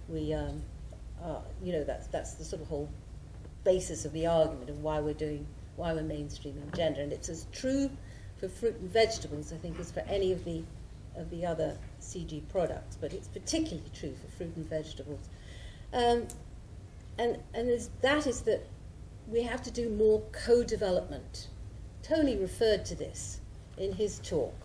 we um, uh, you know, that's, that's the sort of whole basis of the argument of why we're doing, why we're mainstreaming gender. And it's as true for fruit and vegetables, I think, as for any of the, of the other CG products, but it's particularly true for fruit and vegetables. Um, and and is, that is that we have to do more co-development. Tony referred to this in his talk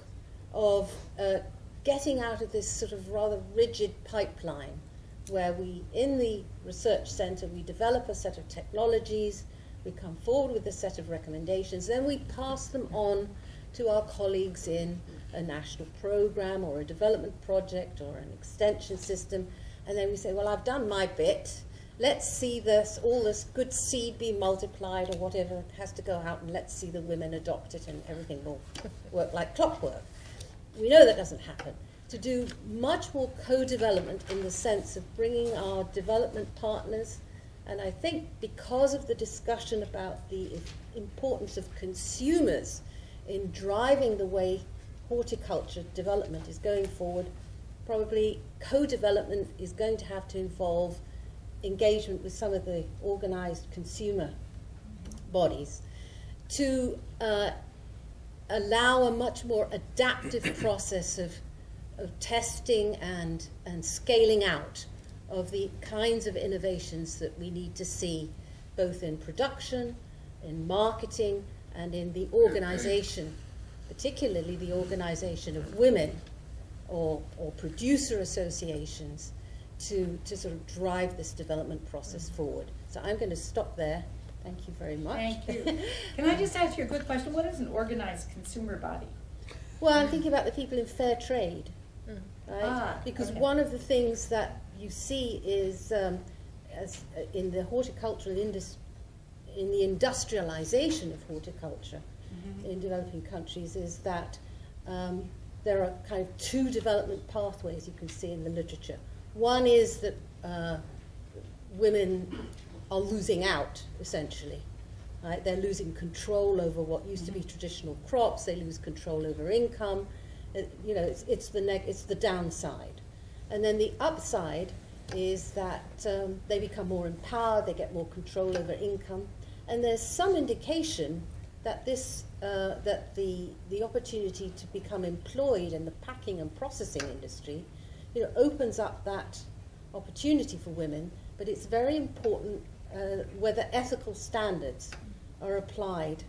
of uh, getting out of this sort of rather rigid pipeline where we, in the research center, we develop a set of technologies, we come forward with a set of recommendations, then we pass them on to our colleagues in a national program or a development project or an extension system, and then we say, well, I've done my bit, let's see this, all this good seed be multiplied or whatever has to go out and let's see the women adopt it and everything will work like clockwork. We know that doesn't happen. To do much more co-development in the sense of bringing our development partners, and I think because of the discussion about the importance of consumers in driving the way horticulture development is going forward, probably co-development is going to have to involve engagement with some of the organized consumer bodies to uh, allow a much more adaptive process of, of testing and, and scaling out of the kinds of innovations that we need to see both in production, in marketing, and in the organization, particularly the organization of women or, or producer associations to, to sort of drive this development process forward. So I'm going to stop there. Thank you very much. Thank you. Can I just ask you a quick question? What is an organized consumer body? Well, I'm thinking about the people in fair trade. Right? Ah, because okay. one of the things that you see is um, as, uh, in the horticultural industry, in the industrialization of horticulture Mm-hmm. in developing countries, is that um, there are kind of two development pathways you can see in the literature. One is that uh, women are losing out, essentially. Right? They're losing control over what used to be traditional crops. They lose control over income. Uh, you know, it's, it's, the neg- it's the downside. And then the upside is that um, they become more empowered, they get more control over income. And there's some indication that this, uh, that the, the opportunity to become employed in the packing and processing industry, you know, opens up that opportunity for women. But it's very important uh, whether ethical standards are applied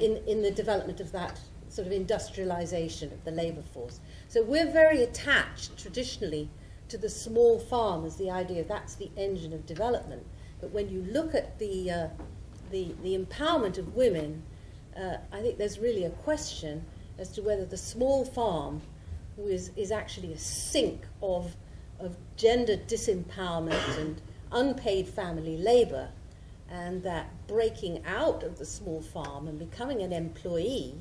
in, in the development of that sort of industrialization of the labor force. So we're very attached traditionally to the small farm as the idea that's the engine of development. But when you look at the, uh, the, the empowerment of women, uh, I think there's really a question as to whether the small farm is, is actually a sink of, of gender disempowerment and unpaid family labor, and that breaking out of the small farm and becoming an employee,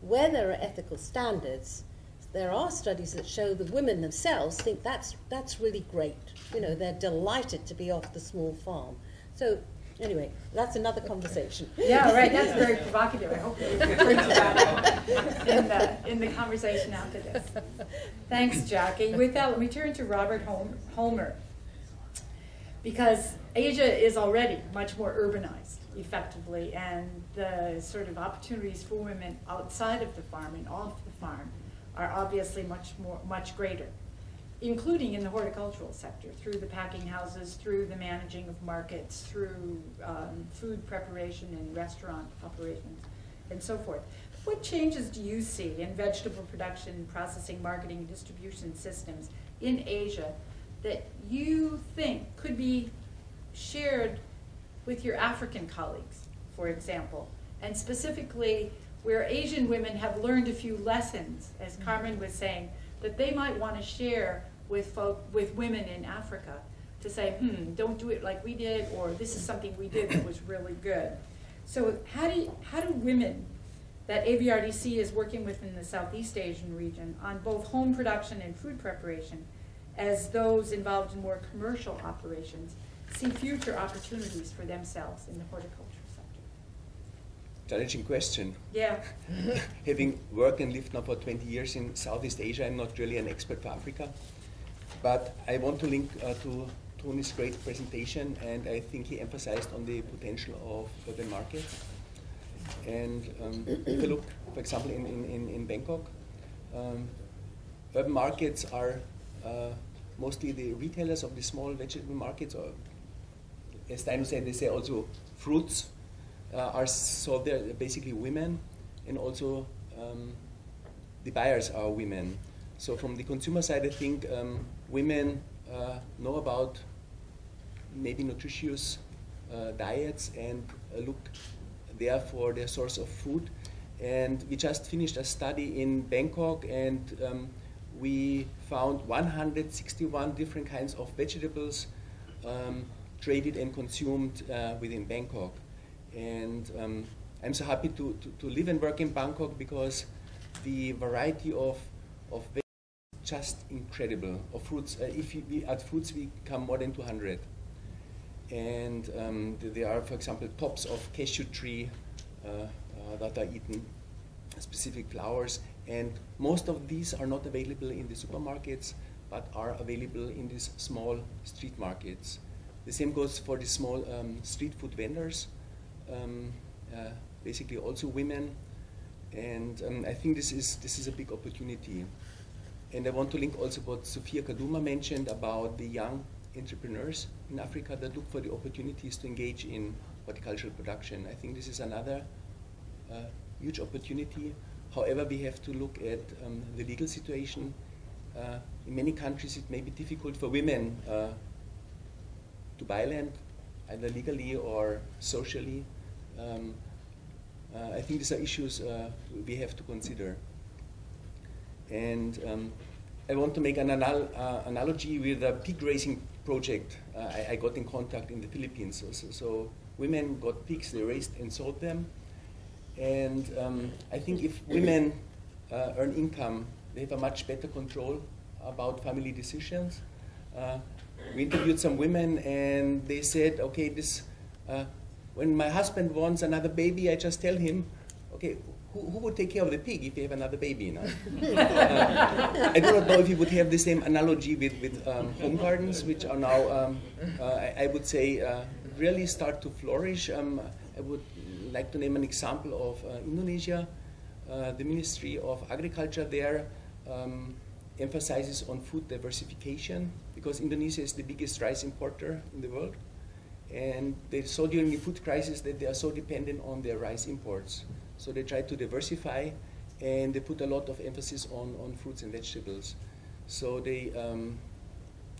where there are ethical standards, there are studies that show the women themselves think that's, that's really great. You know, they're delighted to be off the small farm. So, anyway, that's another conversation. Yeah, right, that's very provocative. I hope we return to that in the, in the conversation after this. Thanks, Jackie. With that, let me turn to Robert Hom- Holmer. Because Asia is already much more urbanized effectively, and the sort of opportunities for women outside of the farm and off the farm are obviously much more, much greater, including in the horticultural sector, through the packing houses, through the managing of markets, through um, food preparation and restaurant operations, and so forth. What changes do you see in vegetable production, processing, marketing, and distribution systems in Asia that you think could be shared with your African colleagues, for example, and specifically where Asian women have learned a few lessons, as Carmen was saying, that they might want to share with folk, with women in Africa to say, hmm, don't do it like we did, or this is something we did that was really good. So how do you, how do women that AVRDC is working with in the Southeast Asian region on both home production and food preparation, as those involved in more commercial operations, see future opportunities for themselves in the horticulture sector? challenging question. Yeah. Having worked and lived now for 20 years in Southeast Asia, I'm not really an expert for Africa. But I want to link uh, to Tony's great presentation, and I think he emphasized on the potential of urban markets. And um, if you look, for example, in, in, in Bangkok, um, urban markets are uh, mostly the retailers of the small vegetable markets, or as Dyno said, they say also fruits uh, are sold there, basically women, and also um, the buyers are women. So from the consumer side, I think um, women uh, know about maybe nutritious uh, diets and look there for their source of food. And we just finished a study in Bangkok, and um, we found 161 different kinds of vegetables um, traded and consumed uh, within Bangkok. And um, I'm so happy to, to, to, live and work in Bangkok because the variety of, of just incredible. Of fruits, uh, if we add fruits, we come more than 200. And um, there are, for example, tops of cashew tree uh, uh, that are eaten, specific flowers, and most of these are not available in the supermarkets, but are available in these small street markets. The same goes for the small um, street food vendors, um, uh, basically also women. And um, I think this is, this is a big opportunity. And I want to link also what Sophia Kaduma mentioned about the young entrepreneurs in Africa that look for the opportunities to engage in horticultural production. I think this is another uh, huge opportunity. However, we have to look at um, the legal situation. Uh, in many countries, it may be difficult for women uh, to buy land, either legally or socially. Um, uh, I think these are issues uh, we have to consider. And um, I want to make an anal uh, analogy with a pig raising project. Uh, I, I, got in contact in the Philippines. So, so, so, women got pigs, they raised and sold them. And um, I think if women uh, earn income, they have a much better control about family decisions. We interviewed some women and they said, okay, this, uh, when my husband wants another baby, I just tell him, okay, who, who would take care of the pig if you have another baby now? uh, I do not know if you would have the same analogy with, with um, home gardens, which are now, um, uh, I, I, would say, uh, really start to flourish. Um, I would like to name an example of uh, Indonesia. Uh, the Ministry of Agriculture there um, emphasizes on food diversification because Indonesia is the biggest rice importer in the world. And they saw during the food crisis that they are so dependent on their rice imports. So they tried to diversify and they put a lot of emphasis on, on fruits and vegetables. So they um,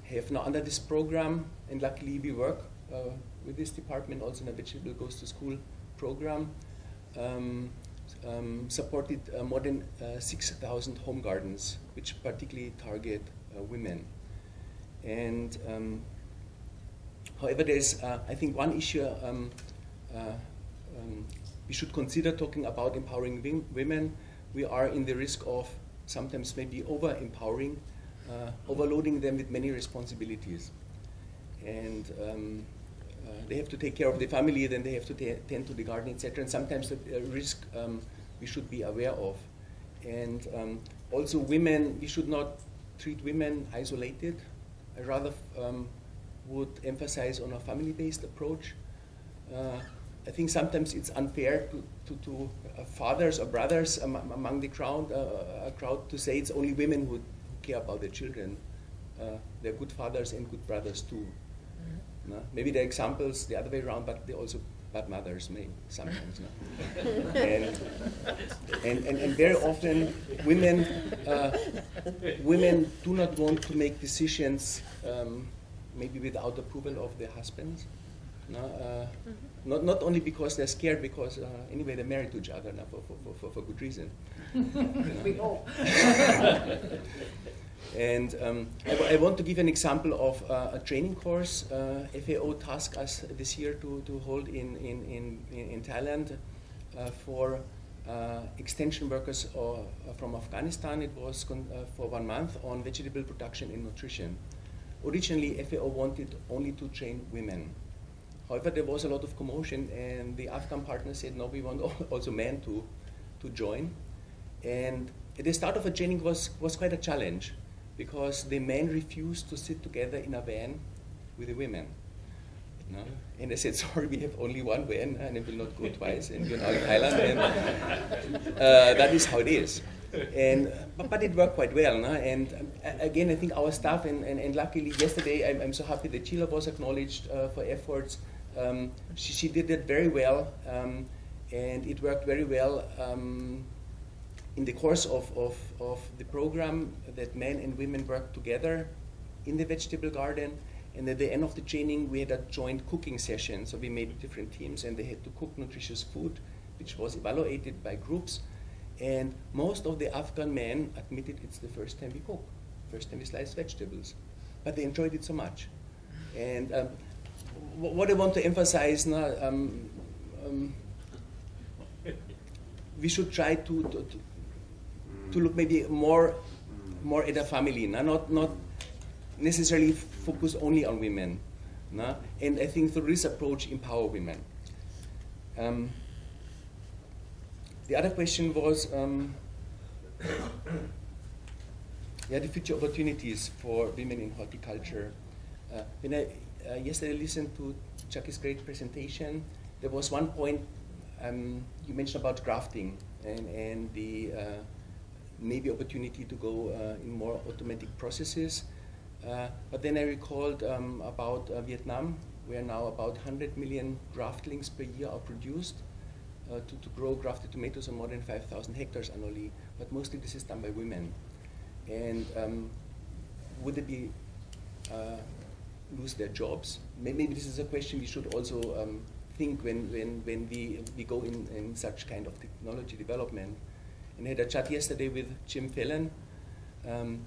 have now under this program, and luckily we work uh, with this department also in a vegetable goes to school program, um, um, supported uh, more than uh, 6,000 home gardens, which particularly target uh, women. And um, however, there's, uh, I think, one issue um, uh, um, we should consider talking about empowering women. We are in the risk of sometimes maybe over empowering, uh, overloading them with many responsibilities. And um, uh, they have to take care of the family, then they have to tend to the garden, etc. And sometimes the risk um, we should be aware of. And um, also women, we should not treat women isolated. I rather um, would emphasize on a family-based approach. Uh, I think sometimes it's unfair to, to, to uh, fathers or brothers am among the crowd, uh, a crowd to say it's only women who care about their children. Uh, they're good fathers and good brothers too. Mm-hmm. No? Maybe there are examples the other way around, but they're also bad mothers, may sometimes. No? and, and, and, and, very often, women, uh, women do not want to make decisions um, maybe without approval of their husbands. No? Uh, mm-hmm. not, not only because they're scared, because uh, anyway they're married to each other now for, for, for, for good reason. we hope. And um, I, want to give an example of uh, a training course uh, FAO tasked us this year to, to hold in, in, in, in Thailand uh, for uh, extension workers or, uh, from Afghanistan. It was uh, for one month on vegetable production and nutrition. Originally, FAO wanted only to train women. However, there was a lot of commotion, and the Afghan partner said, no, we want also men to, to join. And the start of a training was, was quite a challenge because the men refused to sit together in a van with the women. No? And I said, sorry, we have only one van and it will not go twice, and you're now in Thailand, and uh, that is how it is. And, but, but it worked quite well. No? And um, again, I think our staff, and, and, and luckily yesterday, I'm, I'm so happy that Sheila was acknowledged uh, for efforts. Um, she, she did it very well, um, and it worked very well. Um, in the course of, of, of the program that men and women worked together in the vegetable garden. And at the end of the training, we had a joint cooking session. So we made different teams and they had to cook nutritious food, which was evaluated by groups. And most of the Afghan men admitted it's the first time we cook, first time we slice vegetables. But they enjoyed it so much. And um, wh- what I want to emphasize now, um, um, we should try to, to, to look maybe more more at a family, no? not not necessarily focus only on women. No? And I think through this approach, empower women. Um, the other question was, um, yeah, the future opportunities for women in horticulture. Uh, when I uh, yesterday listened to Chucky's great presentation, there was one point um, you mentioned about grafting and, and the uh, maybe opportunity to go uh, in more automatic processes. Uh, but then I recalled um, about uh, Vietnam, where now about 100 million graftlings per year are produced uh, to, to grow grafted tomatoes on more than 5,000 hectares annually. But mostly this is done by women. And um, would they be uh, lose their jobs? Maybe this is a question we should also um, think when, when, when we, we go in, in such kind of technology development and I had a chat yesterday with Jim Fallon um,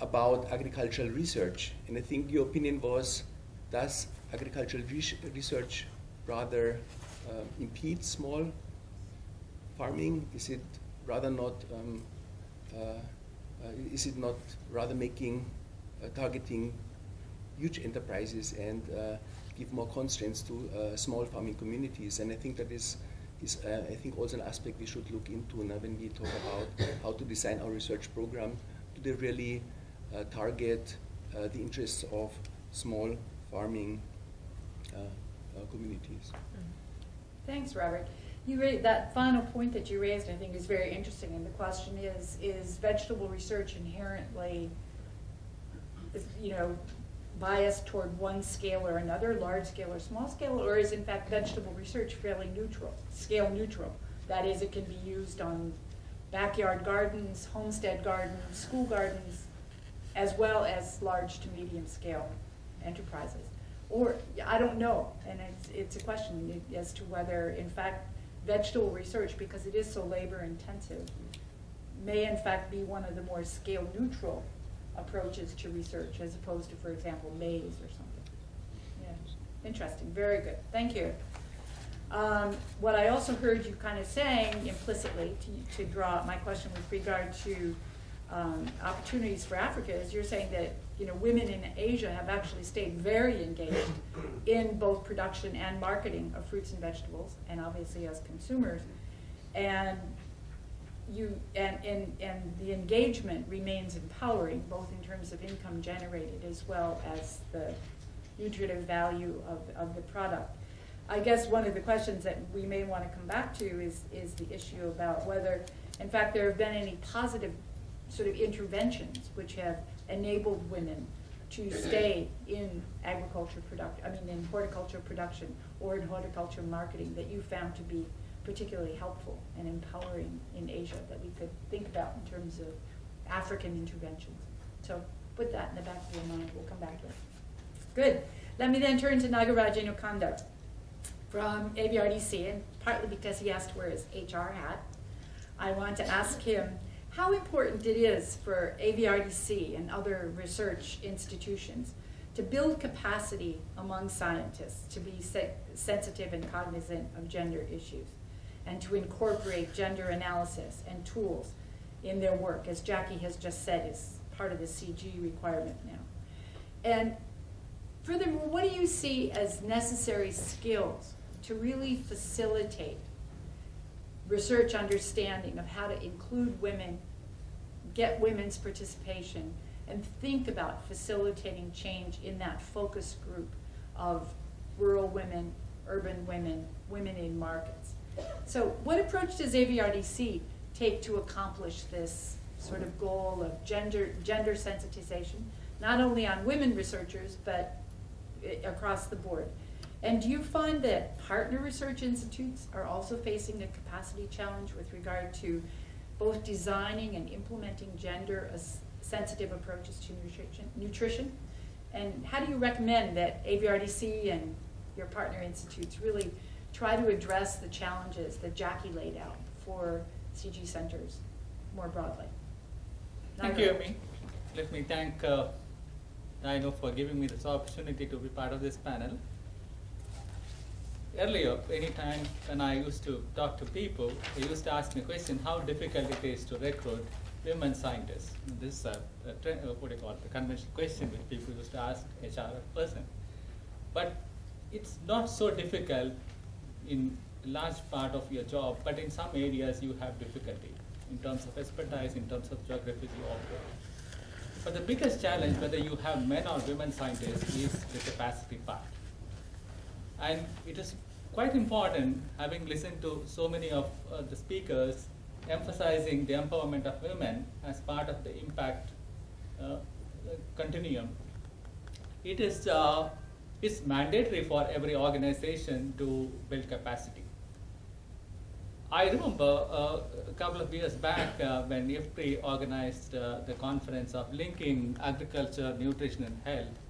about agricultural research. And I think your opinion was does agricultural res- research rather uh, impede small farming? Is it rather not, um, uh, uh, is it not rather making, uh, targeting huge enterprises and give more constraints to small farming communities? And I think that is is, uh, I think, also an aspect we should look into now when we talk about how to design our research program. Do they really uh, target uh, the interests of small farming uh, uh, communities? Thanks, Robert. You that final point that you raised, I think, is very interesting, and the question is, is vegetable research inherently, you know, biased toward one scale or another, large scale or small scale, or is in fact vegetable research fairly neutral, scale neutral? That is, it can be used on backyard gardens, homestead gardens, school gardens, as well as large to medium scale enterprises. Or, I don't know, and it's, it's a question as to whether, in fact, vegetable research, because it is so labor intensive, may in fact be one of the more scale neutral approaches to research as opposed to, for example, maize or something. Yeah, interesting, very good, thank you. Um, what I also heard you kind of saying implicitly to, to draw my question with regard to um, opportunities for Africa is you're saying that you know women in Asia have actually stayed very engaged in both production and marketing of fruits and vegetables, and obviously as consumers, and you and, and and the engagement remains empowering both in terms of income generated as well as the nutritive value of, of the product. I guess one of the questions that we may want to come back to is is the issue about whether in fact there have been any positive sort of interventions which have enabled women to stay in agriculture product I mean in horticulture production or in horticulture marketing that you found to be particularly helpful and empowering in Asia that we could think about in terms of African interventions. So put that in the back of your mind, we'll come back to it. Good. Let me then turn to Nagaraj Inukanda from AVRDC, and partly because he asked where his HR hat, I want to ask him how important it is for AVRDC and other research institutions to build capacity among scientists to be se- sensitive and cognizant of gender issues and to incorporate gender analysis and tools in their work, as Jackie has just said, is part of the CG requirement now. And Furthermore, what do you see as necessary skills to really facilitate research understanding of how to include women, get women's participation, and think about facilitating change in that focus group of rural women, urban women, women in markets. So what approach does AVRDC take to accomplish this sort of goal of gender, gender sensitization, not only on women researchers, but eh, across the board? And do you find that partner research institutes are also facing a capacity challenge with regard to both designing and implementing gender sensitive approaches to nutrition, nutrition? And how do you recommend that AVRDC and your partner institutes really try to address the challenges that Jackie laid out for CG centers more broadly? Thank you, Amy. Let me thank uh, Dyno for giving me this opportunity to be part of this panel. Earlier, anytime when I used to talk to people, they used to ask me a question, how difficult it is to recruit women scientists. This is a, uh, what do you call it, the conventional question which people used to ask HR person. But it's not so difficult in large part of your job, but in some areas you have difficulty in terms of expertise, in terms of geography you operate. But the biggest challenge, whether you have men or women scientists, is the capacity part. And it is quite important, having listened to so many of uh, the speakers emphasizing the empowerment of women as part of the impact uh, continuum. It is uh, it's mandatory for every organization to build capacity. I remember uh, a couple of years back uh, when IFPRI organized uh, the conference of linking agriculture, nutrition, and health.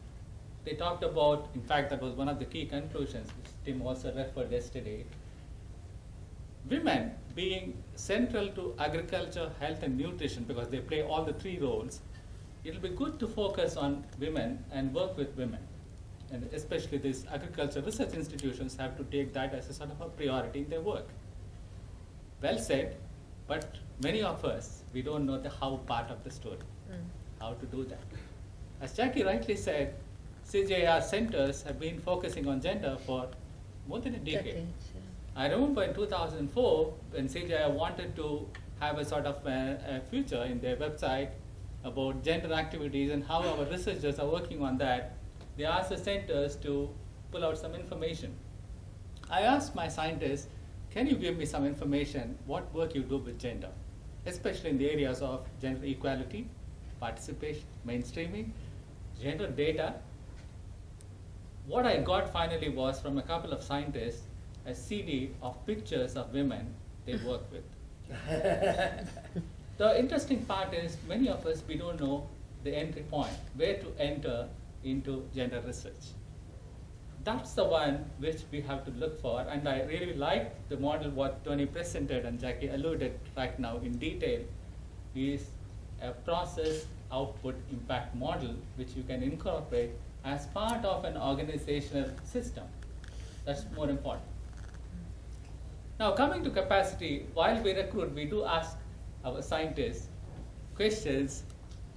They talked about, in fact, that was one of the key conclusions, which Tim also referred yesterday. Women being central to agriculture, health, and nutrition because they play all the three roles, it'll be good to focus on women and work with women. And especially these agriculture research institutions have to take that as a sort of a priority in their work well said, but many of us, we don't know the how part of the story, mm. how to do that. As Jackie rightly said, CGIAR centers have been focusing on gender for more than a decade. Decades, yeah. I remember in 2004 when CGIAR wanted to have a sort of a, a future in their website about gender activities and how our researchers are working on that, they asked the centers to pull out some information. I asked my scientists, can you give me some information what work you do with gender, especially in the areas of gender equality, participation, mainstreaming, gender data. What I got finally was from a couple of scientists a CD of pictures of women they work with. the interesting part is many of us we don't know the entry point, where to enter into gender research that's the one which we have to look for. And I really like the model what Tony presented and Jackie alluded right now in detail is a process output impact model which you can incorporate as part of an organizational system. That's more important. Now coming to capacity, while we recruit, we do ask our scientists questions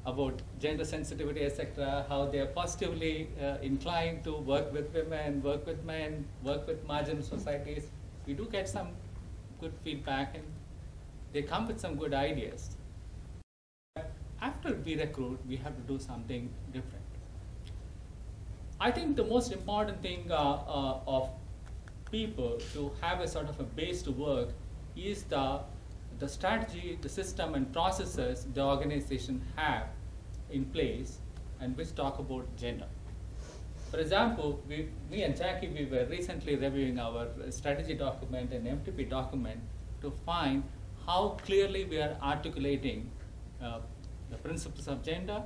about gender sensitivity, etc., how they are positively uh, inclined to work with women, work with men, work with marginal societies. We do get some good feedback and they come with some good ideas. But after we recruit, we have to do something different. I think the most important thing uh, uh, of people to have a sort of a base to work is the the strategy, the system and processes the organization have in place and which talk about gender. For example, we, me and Jackie, we were recently reviewing our strategy document and MTP document to find how clearly we are articulating uh, the principles of gender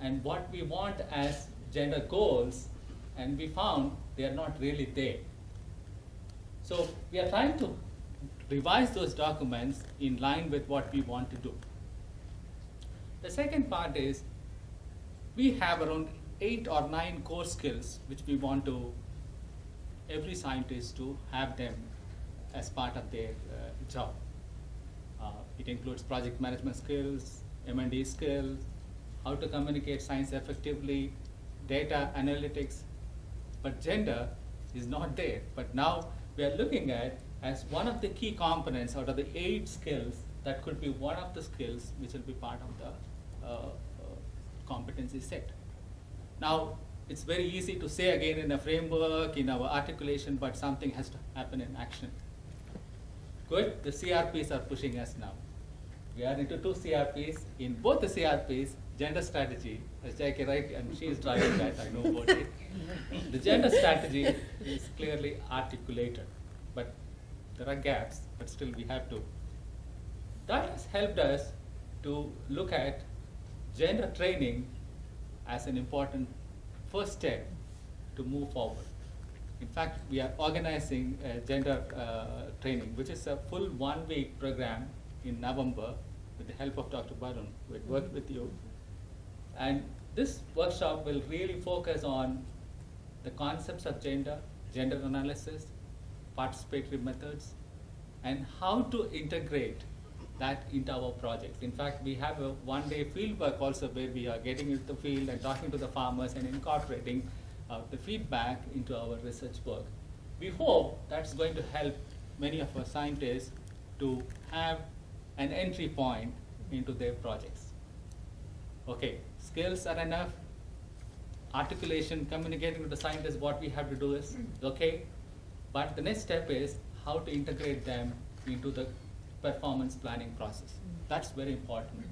and what we want as gender goals, and we found they are not really there. So we are trying to revise those documents in line with what we want to do. The second part is we have around eight or nine core skills which we want to every scientist to have them as part of their uh, job. Uh, it includes project management skills, M&E skills, how to communicate science effectively, data analytics, but gender is not there. But now we are looking at as one of the key components out of the eight skills that could be one of the skills which will be part of the uh, uh, competency set. Now, it's very easy to say again in a framework, in our articulation, but something has to happen in action. Good, the CRPs are pushing us now. We are into two CRPs. In both the CRPs, gender strategy, as Jackie right, and she is driving that, I know about it. The gender strategy is clearly articulated, but there are gaps, but still we have to. That has helped us to look at gender training as an important first step to move forward. In fact, we are organizing gender uh, training, which is a full one-week program in November with the help of Dr. Barun, who had worked with you. And this workshop will really focus on the concepts of gender, gender analysis, participatory methods, and how to integrate that into our project. In fact, we have a one-day field work also where we are getting into the field and talking to the farmers and incorporating uh, the feedback into our research work. We hope that's going to help many of our scientists to have an entry point into their projects. Okay, skills are enough. Articulation, communicating to the scientists what we have to do is mm. okay. But the next step is how to integrate them into the performance planning process. Mm. That's very important.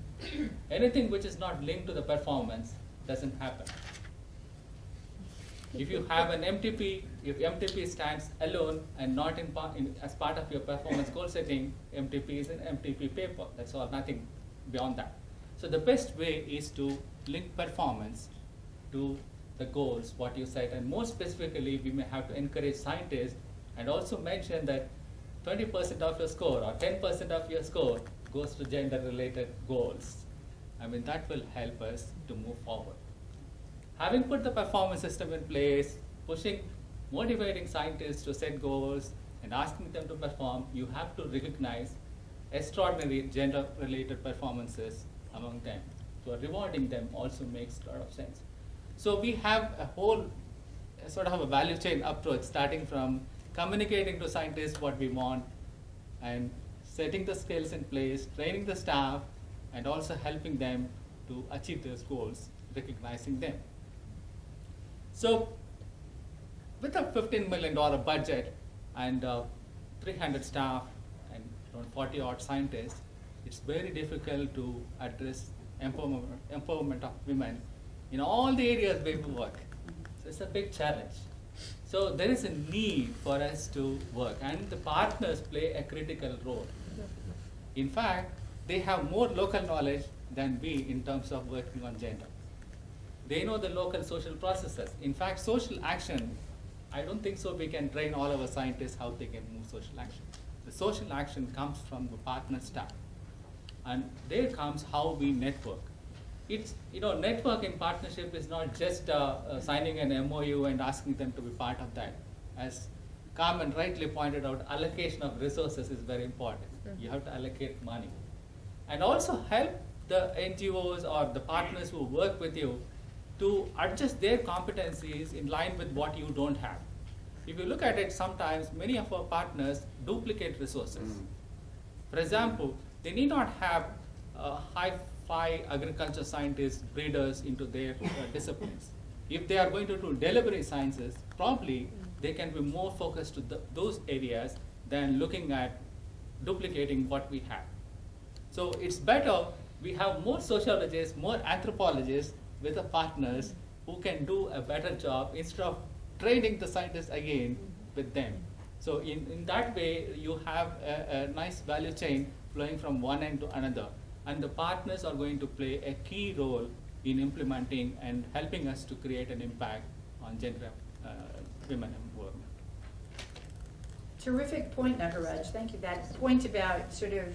Anything which is not linked to the performance doesn't happen. If you have an MTP, if MTP stands alone and not in, in as part of your performance goal setting, MTP is an MTP paper. That's all, nothing beyond that. So the best way is to link performance to the goals, what you set, and more specifically, we may have to encourage scientists and also mention that 20% of your score or 10% of your score goes to gender-related goals. I mean, that will help us to move forward. Having put the performance system in place, pushing, motivating scientists to set goals and asking them to perform, you have to recognize extraordinary gender-related performances among them. So rewarding them also makes a lot of sense. So we have a whole sort of a value chain approach starting from communicating to scientists what we want and setting the skills in place, training the staff, and also helping them to achieve those goals, recognizing them. So with a $15 million budget and uh, 300 staff and around 40 odd scientists, it's very difficult to address empowerment, empowerment of women in all the areas where we work. So it's a big challenge. So there is a need for us to work and the partners play a critical role. In fact, they have more local knowledge than we in terms of working on gender. They know the local social processes. In fact, social action, I don't think so we can train all our scientists how they can move social action. The social action comes from the partner staff. And there comes how we network. It's, you know, network in partnership is not just uh, uh, signing an MOU and asking them to be part of that. As Carmen rightly pointed out, allocation of resources is very important. You have to allocate money. And also help the NGOs or the partners who work with you to adjust their competencies in line with what you don't have. If you look at it, sometimes many of our partners duplicate resources. For example, they need not have uh, high-fi agriculture scientists, breeders into their uh, disciplines. If they are going to do delivery sciences, probably they can be more focused to the, those areas than looking at duplicating what we have. So it's better we have more sociologists, more anthropologists with the partners who can do a better job instead of training the scientists again with them. So in, in that way, you have a, a nice value chain flowing from one end to another. And the partners are going to play a key role in implementing and helping us to create an impact on gender, uh, women empowerment. Terrific point, Nagaraj. Thank you. That point about sort of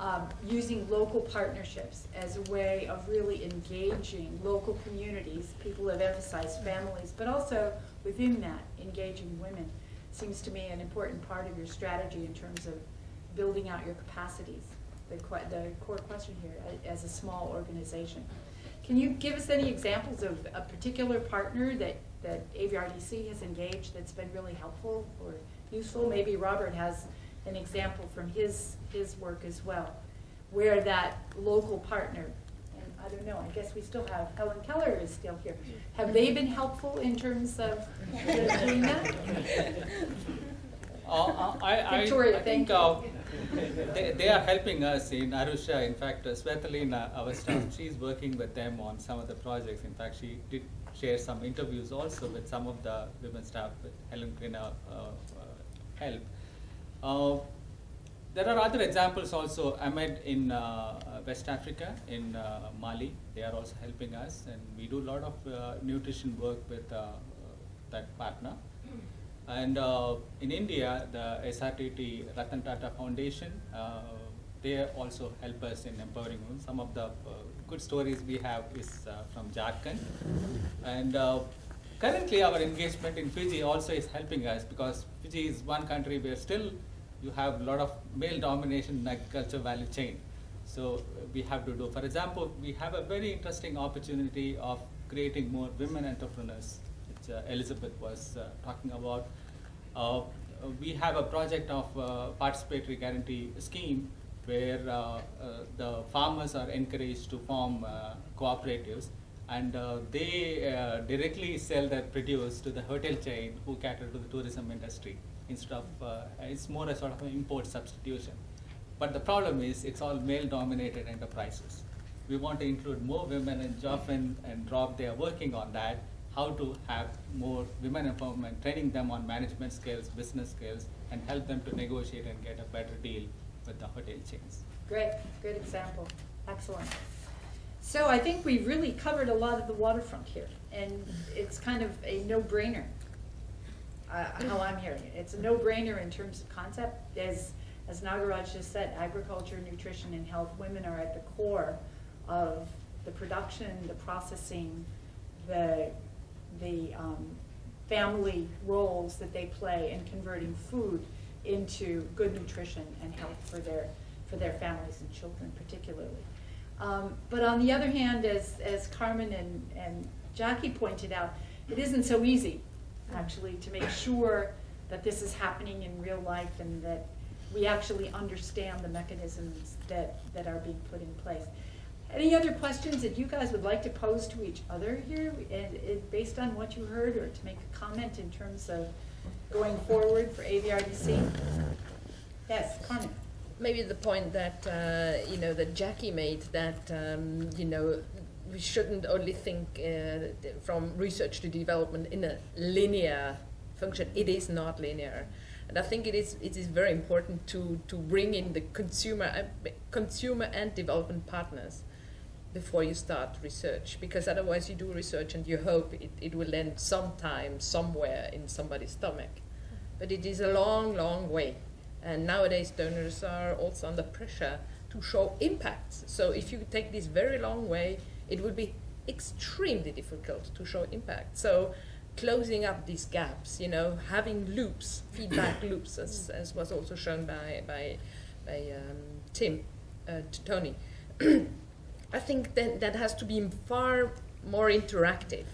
um, using local partnerships as a way of really engaging local communities. People have emphasized families, but also within that, engaging women seems to me an important part of your strategy in terms of building out your capacities. The, the core question here, as a small organization. Can you give us any examples of a particular partner that, that AVRDC has engaged that's been really helpful or useful? Maybe Robert has an example from his, his work as well, where that local partner, and I don't know, I guess we still have, Helen Keller is still here. Have they been helpful in terms of doing that? Uh, I, I, Victoria, I think thank uh, they, they are helping us in Arusha. In fact, uh, Svetlana, our staff, she's working with them on some of the projects. In fact, she did share some interviews also with some of the women staff with Helen Keller uh, uh, help. Uh, there are other examples also. Ahmed in West Africa, in uh, Mali, they are also helping us, and we do a lot of uh, nutrition work with that partner. And uh, in India, the SRTT Ratan Tata Foundation, uh, they also help us in empowering women. Some of the uh, good stories we have is from Jharkhand. And currently, our engagement in Fiji also is helping us because Fiji is one country where still you have a lot of male domination in agriculture value chain. So we have to do, for example, we have a very interesting opportunity of creating more women entrepreneurs, Elizabeth was uh, talking about. Uh, we have a project of uh, participatory guarantee scheme where uh, uh, the farmers are encouraged to form uh, cooperatives and uh, they uh, directly sell their produce to the hotel chain who cater to the tourism industry instead of, uh, it's more a sort of an import substitution. But the problem is it's all male dominated enterprises. We want to include more women in Joffin and Rob, they are working on that, how to have more women empowerment, training them on management skills, business skills, and help them to negotiate and get a better deal with the hotel chains. Great, good example, excellent. So I think we've really covered a lot of the waterfront here, and it's kind of a no-brainer, uh, how I'm hearing it. It's a no-brainer in terms of concept, as, as Nagaraj just said, agriculture, nutrition, and health, women are at the core of the production, the processing, the, the um, family roles that they play in converting food into good nutrition and health for their, for their families and children particularly. Um, but on the other hand, as, as Carmen and, and Jackie pointed out, it isn't so easy, actually, to make sure that this is happening in real life and that we actually understand the mechanisms that, that are being put in place. Any other questions that you guys would like to pose to each other here, and, and based on what you heard, or to make a comment in terms of going forward for AVRDC? Yes, Carmen. maybe the point that uh, you know that Jackie made that um, you know we shouldn't only think uh, from research to development in a linear function. It is not linear, and I think it is it is very important to to bring in the consumer uh, consumer and development partners before you start research because otherwise you do research and you hope it, it will end sometime somewhere in somebody's stomach. But it is a long long way. And nowadays donors are also under pressure to show impacts so if you take this very long way it would be extremely difficult to show impact. So closing up these gaps you know having loops feedback loops as, as was also shown by by, by um, tim uh, to tony I think that that has to be far more interactive.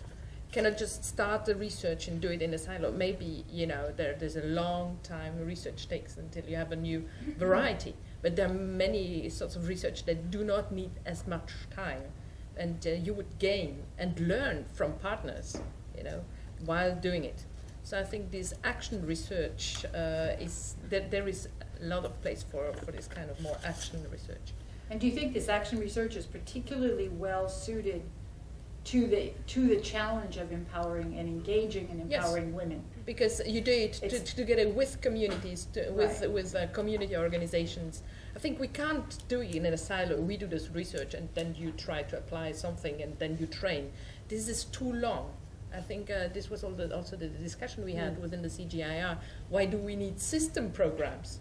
Cannot just start the research and do it in a silo. Maybe you know there, there's a long time research takes until you have a new variety. But there are many sorts of research that do not need as much time, and uh, you would gain and learn from partners, you know, while doing it. So I think this action research uh, is that there is a lot of place for, for this kind of more action research. And do you think this action research is particularly well suited to the, to the challenge of empowering and engaging and Yes. empowering women? because you do it to, together with communities, to, with Right. with uh, community organizations. I think we can't do it in a silo. We do this research and then you try to apply something and then you train. This is too long. I think uh, this was all the, also the discussion we had Mm. within the CGIAR. Why do we need system programs?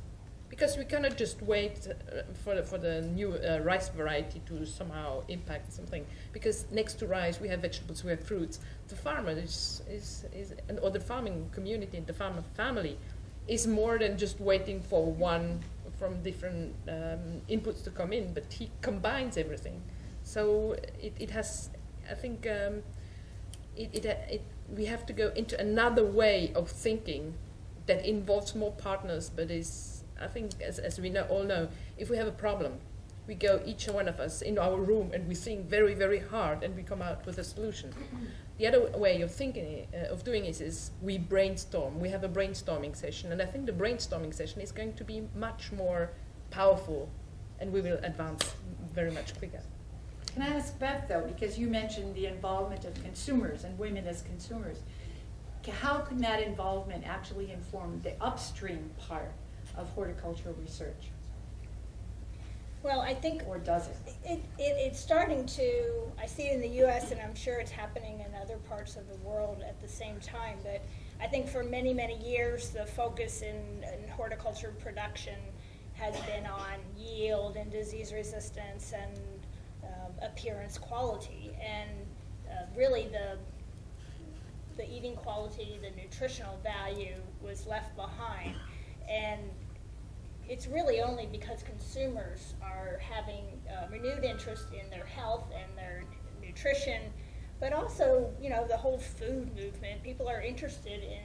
Because we cannot just wait uh, for the, for the new uh, rice variety to somehow impact something. Because next to rice, we have vegetables, we have fruits. The farmer is, is, is and, or the farming community, the farmer family, is more than just waiting for one from different um, inputs to come in, but he combines everything. So it, it has I think um, it, it, uh, it, we have to go into another way of thinking that involves more partners, but is, I think, as, as we know, all know, if we have a problem, we go, each one of us, in our room and we think very, very hard and we come out with a solution. The other way of thinking, uh, of doing it is we brainstorm. We have a brainstorming session, and I think the brainstorming session is going to be much more powerful, and we will advance very much quicker. Can I ask Beth, though, because you mentioned the involvement of consumers and women as consumers, how can that involvement actually inform the upstream part of horticultural research, Well, I think or does it? It, it, it's starting to, I see it in the US and I'm sure it's happening in other parts of the world at the same time, but I think for many, many years, the focus in, in horticulture production has been on yield and disease resistance and um, appearance quality. And uh, really the, the eating quality, the nutritional value was left behind. And it's really only because consumers are having uh, renewed interest in their health and their nutrition, but also, you know, the whole food movement. People are interested in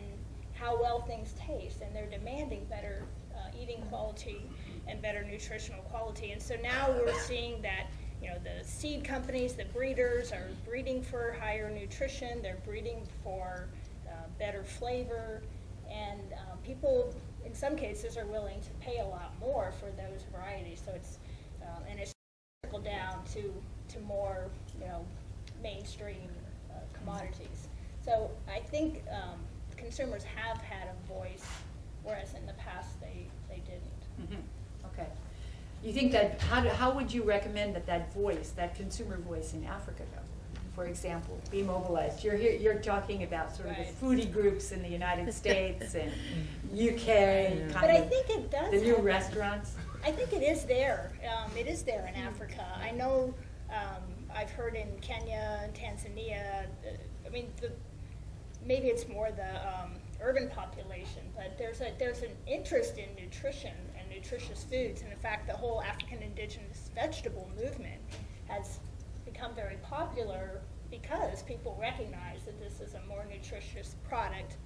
how well things taste, and they're demanding better uh, eating quality and better nutritional quality. And so now we're seeing that, you know, the seed companies, the breeders are breeding for higher nutrition. They're breeding for uh, better flavor, and um, people in some cases are willing to pay a lot more for those varieties. So it's um, and it's trickled down to to more you know mainstream uh, commodities. So I think um, consumers have had a voice, whereas in the past they they didn't. Mhm. Okay. You think that, how, do- how would you recommend that that voice, that consumer voice in Africa, though, for example, be mobilized? You're here, you're talking about sort of the foodie groups in the United States and UK, But I think it does. the new happen. restaurants. I think it is there. Um, it is there in Africa. I know. Um, I've heard in Kenya and Tanzania. Uh, I mean, the, maybe it's more the um, urban population, but there's a there's an interest in nutrition and nutritious foods, and in fact, the whole African indigenous vegetable movement has become very popular because people recognize that this is a more nutritious product,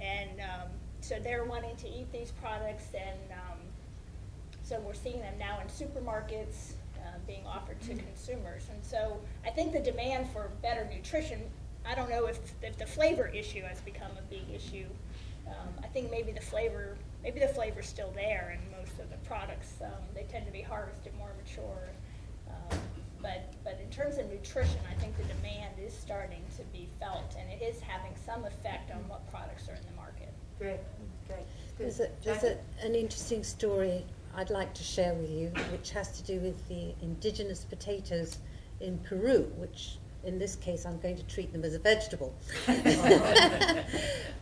and um, so they're wanting to eat these products and. Um, so we're seeing them now in supermarkets uh, being offered to consumers. And so I think the demand for better nutrition, I don't know if, if the flavor issue has become a big issue. Um, I think maybe the flavor, maybe the flavor's still there in most of the products. Um, they tend to be harvested more mature. Um, but, but in terms of nutrition, I think the demand is starting to be felt and it is having some effect on what products are in the market. Great, great. There's, a, there's a, an interesting story I'd like to share with you, which has to do with the indigenous potatoes in Peru, which in this case I'm going to treat them as a vegetable.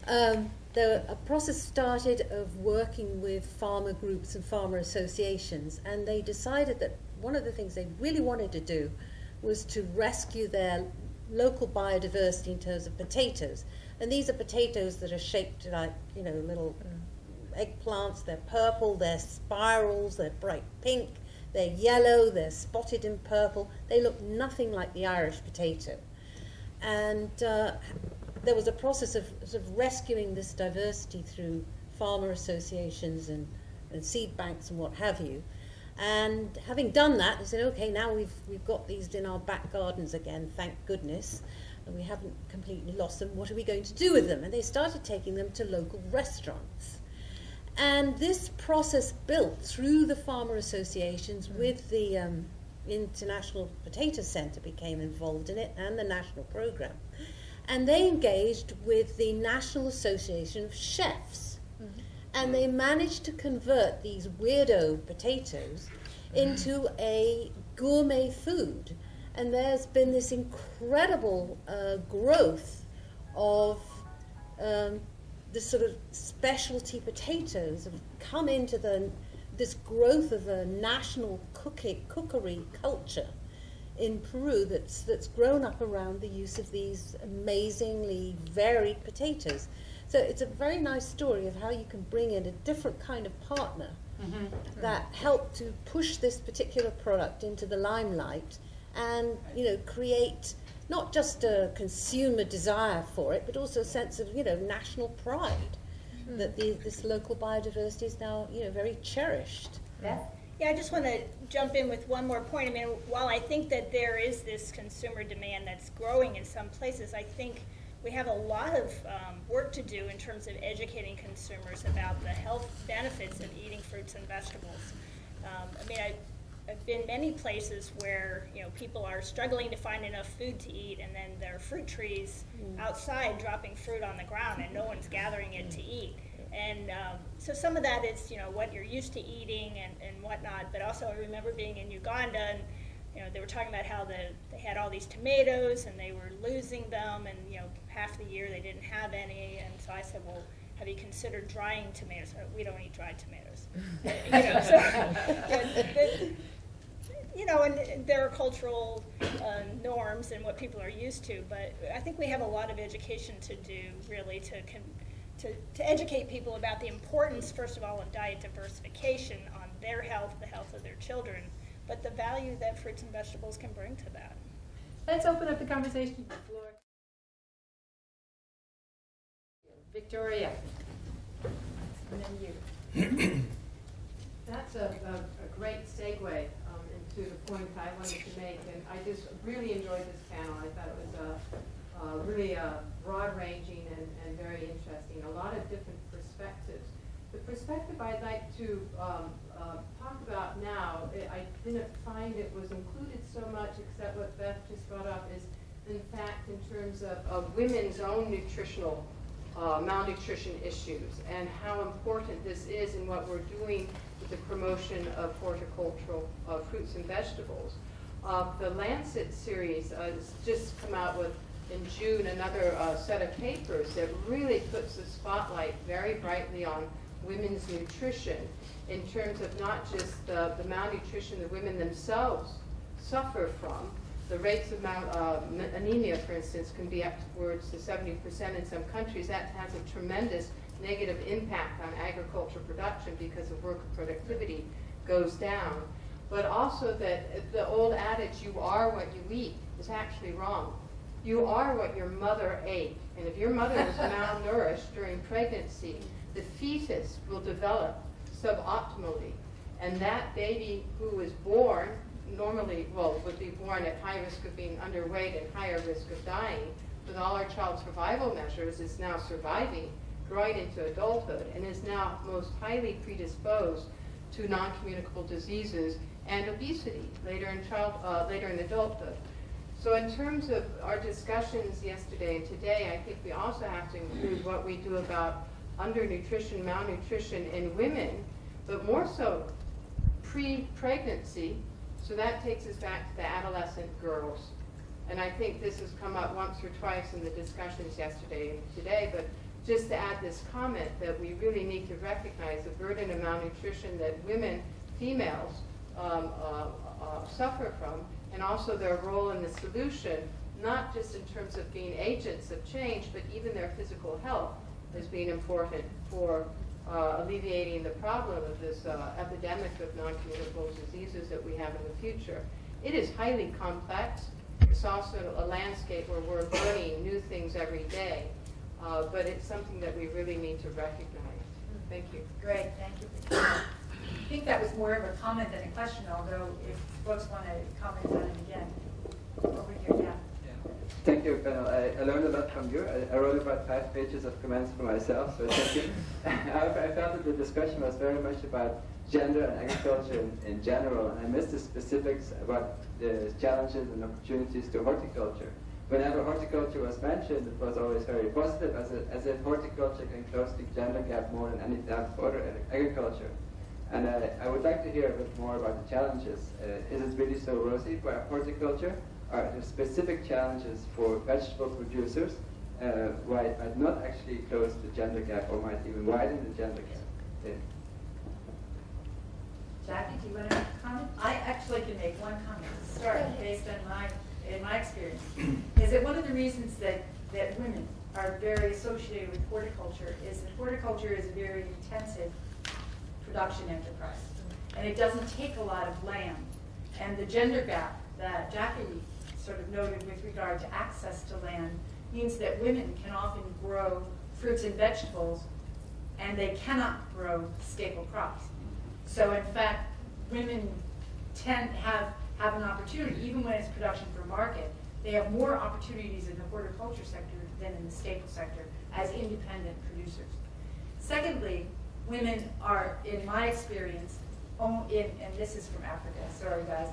um, the, a process started of working with farmer groups and farmer associations, and they decided that one of the things they really wanted to do was to rescue their local biodiversity in terms of potatoes. And these are potatoes that are shaped like, you know, little eggplants. They're purple, they're spirals, they're bright pink, they're yellow, they're spotted in purple. They look nothing like the Irish potato. And uh, there was a process of sort of rescuing this diversity through farmer associations and, and seed banks and what have you. And having done that, they said, okay, now we've, we've got these in our back gardens again, thank goodness. And we haven't completely lost them. What are we going to do with them? And they started taking them to local restaurants. And this process built through the farmer associations with the um, International Potato Centre became involved in it and the national programme. And they engaged with the National Association of Chefs. And they managed to convert these weirdo potatoes into a gourmet food. And there's been this incredible uh, growth of um, the sort of specialty potatoes have come into the this growth of a national cooking, cookery culture in Peru that's that's grown up around the use of these amazingly varied potatoes. So it's a very nice story of how you can bring in a different kind of partner mm-hmm. that helped to push this particular product into the limelight and you know create not just a consumer desire for it, but also a sense of, you know, national pride mm-hmm. that the, this local biodiversity is now, you know, very cherished. Beth? Yeah, I just want to jump in with one more point. I mean, while I think that there is this consumer demand that's growing in some places, I think we have a lot of um, work to do in terms of educating consumers about the health benefits of eating fruits and vegetables. Um, I mean, I, I've been many places where you know people are struggling to find enough food to eat, and then there are fruit trees outside dropping fruit on the ground, and no one's gathering it to eat. And um, so some of that is you know what you're used to eating and, and whatnot. But also I remember being in Uganda and you know they were talking about how the, they had all these tomatoes and they were losing them, and you know half the year they didn't have any. And so I said, well. Have you considered drying tomatoes? Uh, We don't eat dried tomatoes. you know, so, but you know, and there are cultural uh, norms and what people are used to, but I think we have a lot of education to do, really, to, to, to educate people about the importance, first of all, of diet diversification on their health, the health of their children, but the value that fruits and vegetables can bring to that. Let's open up the conversation to the floor. Victoria. And then you. That's a, a, a great segue um, into the point I wanted to make, and I just really enjoyed this panel. I thought it was a, a really uh broad-ranging and, and very interesting, a lot of different perspectives. The perspective I'd like to um, uh, talk about now, I I didn't find it was included so much, except what Beth just brought up is, in fact, in terms of, of women's own nutritional uh, malnutrition issues and how important this is in what we're doing with the promotion of horticultural uh, fruits and vegetables. Uh, the Lancet series uh, has just come out with, in June, another uh, set of papers that really puts the spotlight very brightly on women's nutrition in terms of not just the, the malnutrition the women themselves suffer from, the rates of mal, uh, anemia, for instance, can be upwards to 70% in some countries. That has a tremendous negative impact on agriculture production because the worker productivity goes down. But also that the old adage, you are what you eat, is actually wrong. You are what your mother ate. And if your mother was malnourished during pregnancy, the fetus will develop suboptimally. And that baby who is born normally, well, would be born at high risk of being underweight and higher risk of dying, with all our child survival measures, is now surviving, growing into adulthood, and is now most highly predisposed to non-communicable diseases and obesity later in child, uh, later in adulthood. So in terms of our discussions yesterday and today, I think we also have to include what we do about undernutrition, malnutrition in women, but more so pre-pregnancy. So that takes us back to the adolescent girls. And I think this has come up once or twice in the discussions yesterday and today, but just to add this comment that we really need to recognize the burden of malnutrition that women, females, um, uh, uh, suffer from, and also their role in the solution, not just in terms of being agents of change, but even their physical health as being important for uh, alleviating the problem of this uh, epidemic of non-communicable diseases that we have in the future. It is highly complex. It's also a landscape where we're learning new things every day, uh, but it's something that we really need to recognize. Thank you. Great, thank you. I think that was more of a comment than a question, although if folks want to comment on it again, over here, yeah. Thank you, panel. I, I learned a lot from you. I, I wrote about five pages of comments for myself, so thank you. However, I felt that the discussion was very much about gender and agriculture in, in general, and I missed the specifics about the challenges and opportunities to horticulture. Whenever horticulture was mentioned, it was always very positive, as, a, as if horticulture can close the gender gap more than any damn other agriculture. And uh, I would like to hear a bit more about the challenges. Uh, is it really so rosy for horticulture? Are there specific challenges for vegetable producers uh, why it might not actually close the gender gap or might even widen the gender gap? Yeah. Jackie, do you want to make a comment? I actually can make one comment to start, based on my, in my experience, is that one of the reasons that, that women are very associated with horticulture is that horticulture is a very intensive production enterprise. And it doesn't take a lot of land. And the gender gap that Jackie sort of noted with regard to access to land means that women can often grow fruits and vegetables and they cannot grow staple crops. So in fact, women tend have have an opportunity, even when it's production for market, they have more opportunities in the horticulture sector than in the staple sector as independent producers. Secondly, women are, in my experience, own, in, and this is from Africa, sorry guys,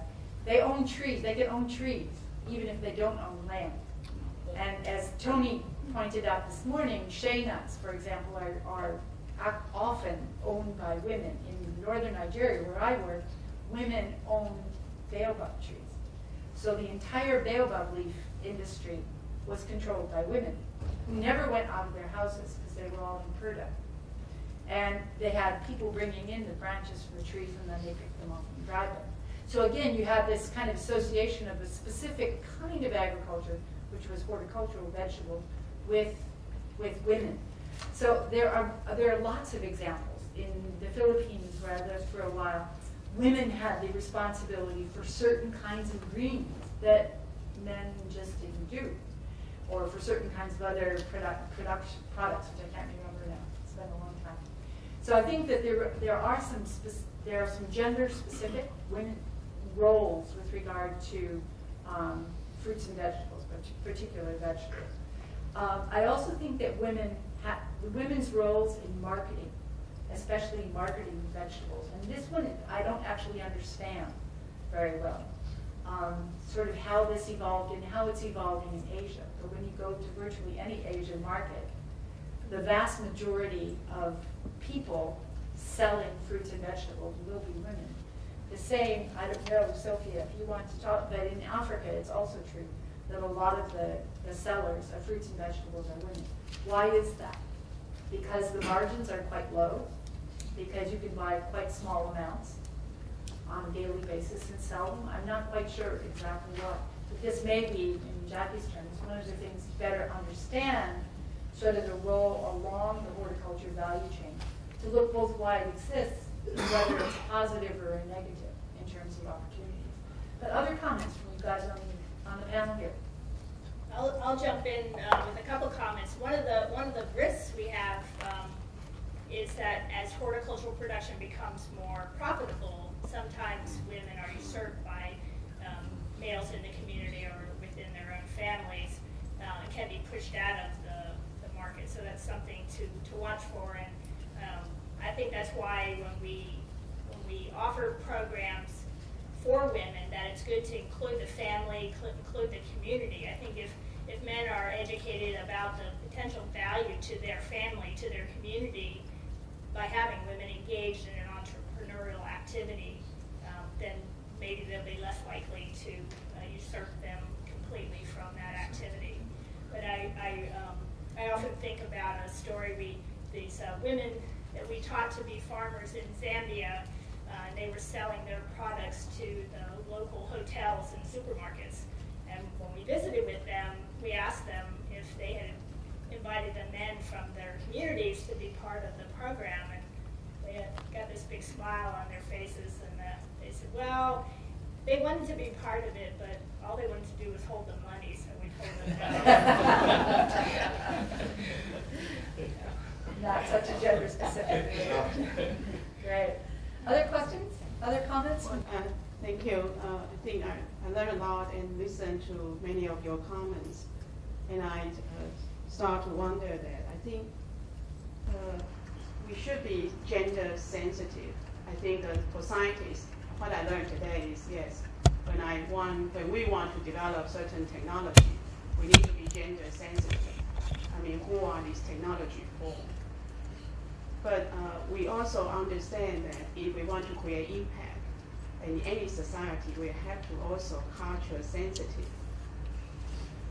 they own trees, they can own trees, even if they don't own land. And as Tony pointed out this morning, shea nuts, for example, are, are often owned by women. In northern Nigeria, where I work, women own baobab trees. So the entire baobab leaf industry was controlled by women who never went out of their houses because they were all in purdah. And they had people bringing in the branches from the trees and then they picked them up and dried them. So again, you have this kind of association of a specific kind of agriculture, which was horticultural vegetables, with, with women. So there are, there are lots of examples. In the Philippines, where I lived for a while, women had the responsibility for certain kinds of greens that men just didn't do, or for certain kinds of other product, production products, which I can't remember now. It's been a long time. So I think that there there are some there are some gender specific women roles with regard to um, fruits and vegetables, but particular vegetables. Um, I also think that women have women's roles in marketing especially marketing vegetables. And this one, I don't actually understand very well. Um, sort of how this evolved and how it's evolving in Asia. But when you go to virtually any Asian market, the vast majority of people selling fruits and vegetables will be women. The same, I don't know, Sophia, if you want to talk, but in Africa it's also true that a lot of the, the sellers of fruits and vegetables are women. Why is that? Because the margins are quite low, because you can buy quite small amounts on a daily basis and sell them. I'm not quite sure exactly what. But this may be, in Jackie's terms, one of the things to better understand sort of the role along the horticulture value chain, to look both why it exists, whether it's positive or negative in terms of opportunities. But other comments from you guys on the, on the panel here? I'll, I'll jump in uh, with a couple comments. One of the one of the risks we have um, is that as horticultural production becomes more profitable, sometimes women are usurped by um, males in the community or within their own families uh, and can be pushed out of the, the market. So that's something to, to watch for. And um, I think that's why when we, when we offer programs for women, that it's good to include the family, include the community. I think if, if men are educated about the potential value to their family, to their community, by having women engaged in an entrepreneurial activity, um, then maybe they'll be less likely to uh, usurp them completely from that activity. But I, I, um, I often think about a story we, these uh, women that we taught to be farmers in Zambia, uh, and they were selling their products to the local hotels and supermarkets. And when we visited with them, we asked them if they had invited the men from their communities to be part of the program, and they had got this big smile on their faces, and uh, they said, well, they wanted to be part of it, but all they wanted to do was hold the money, so we told them no. Not such a gender specific. Great. Other questions? Other comments? Uh, thank you. Uh, I think I, I learned a lot and listened to many of your comments. And I uh, start to wonder that I think uh, we should be gender sensitive. I think that for scientists, what I learned today is yes, when I want, when we want to develop certain technology, we need to be gender sensitive. I mean, who are these technology for? But uh, we also understand that if we want to create impact in any society, we have to also culture sensitive.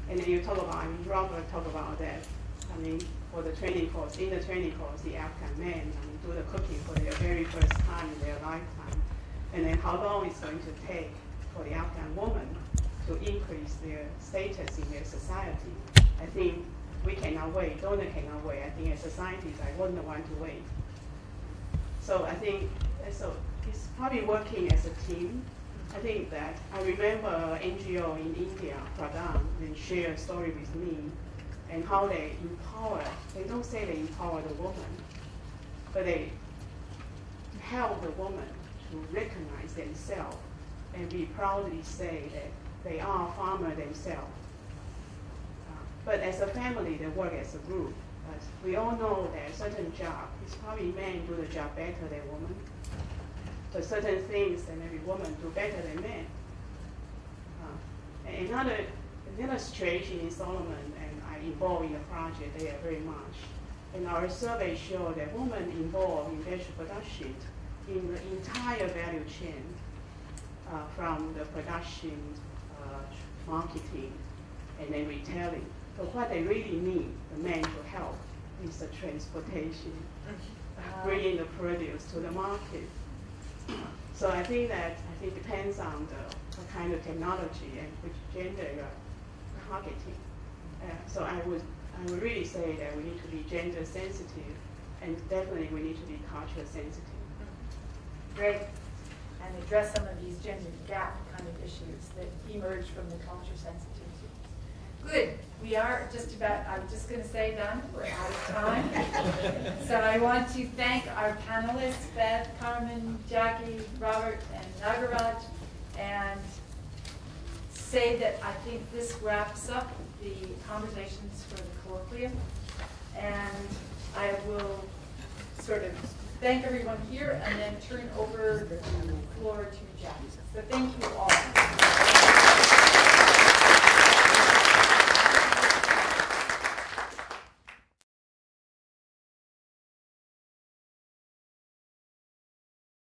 And then you talk about, I mean, Robert talked about that. I mean, for the training course, in the training course, the African men, I mean, do the cooking for their very first time in their lifetime. And then how long it's going to take for the Afghan woman to increase their status in their society. I think we cannot wait, donor cannot wait. I think as a scientist, I wouldn't want to wait. So I think so it's probably working as a team I think that I remember NGO in India, Pradhan, they share a story with me and how they empower, they don't say they empower the woman, but they help the woman to recognize themselves and be proudly say that they are farmer themselves. But as a family, they work as a group. But we all know that certain job, it's probably men do the job better than women. But certain things that maybe women do better than men. Uh, another, another situation in Solomon, and I involved in the project there very much. And our survey showed that women involved in vegetable production in the entire value chain, uh, from the production, uh, marketing, and then retailing. So what they really need the men to help is the transportation, uh, bringing the produce to the market. So I think that I think depends on the what kind of technology and which gender you are targeting. Uh, so I would I would really say that we need to be gender sensitive, and definitely we need to be culture sensitive. Great. And address some of these gender gap kind of issues that emerge from the culture sensitivity. Good. We are just about, I'm just going to say done. We're out of time. so I want to thank our panelists, Beth, Carmen, Jackie, Robert, and Nagaraj, and say that I think this wraps up the conversations for the colloquium. And I will sort of thank everyone here and then turn over the floor to Jackie. So thank you all.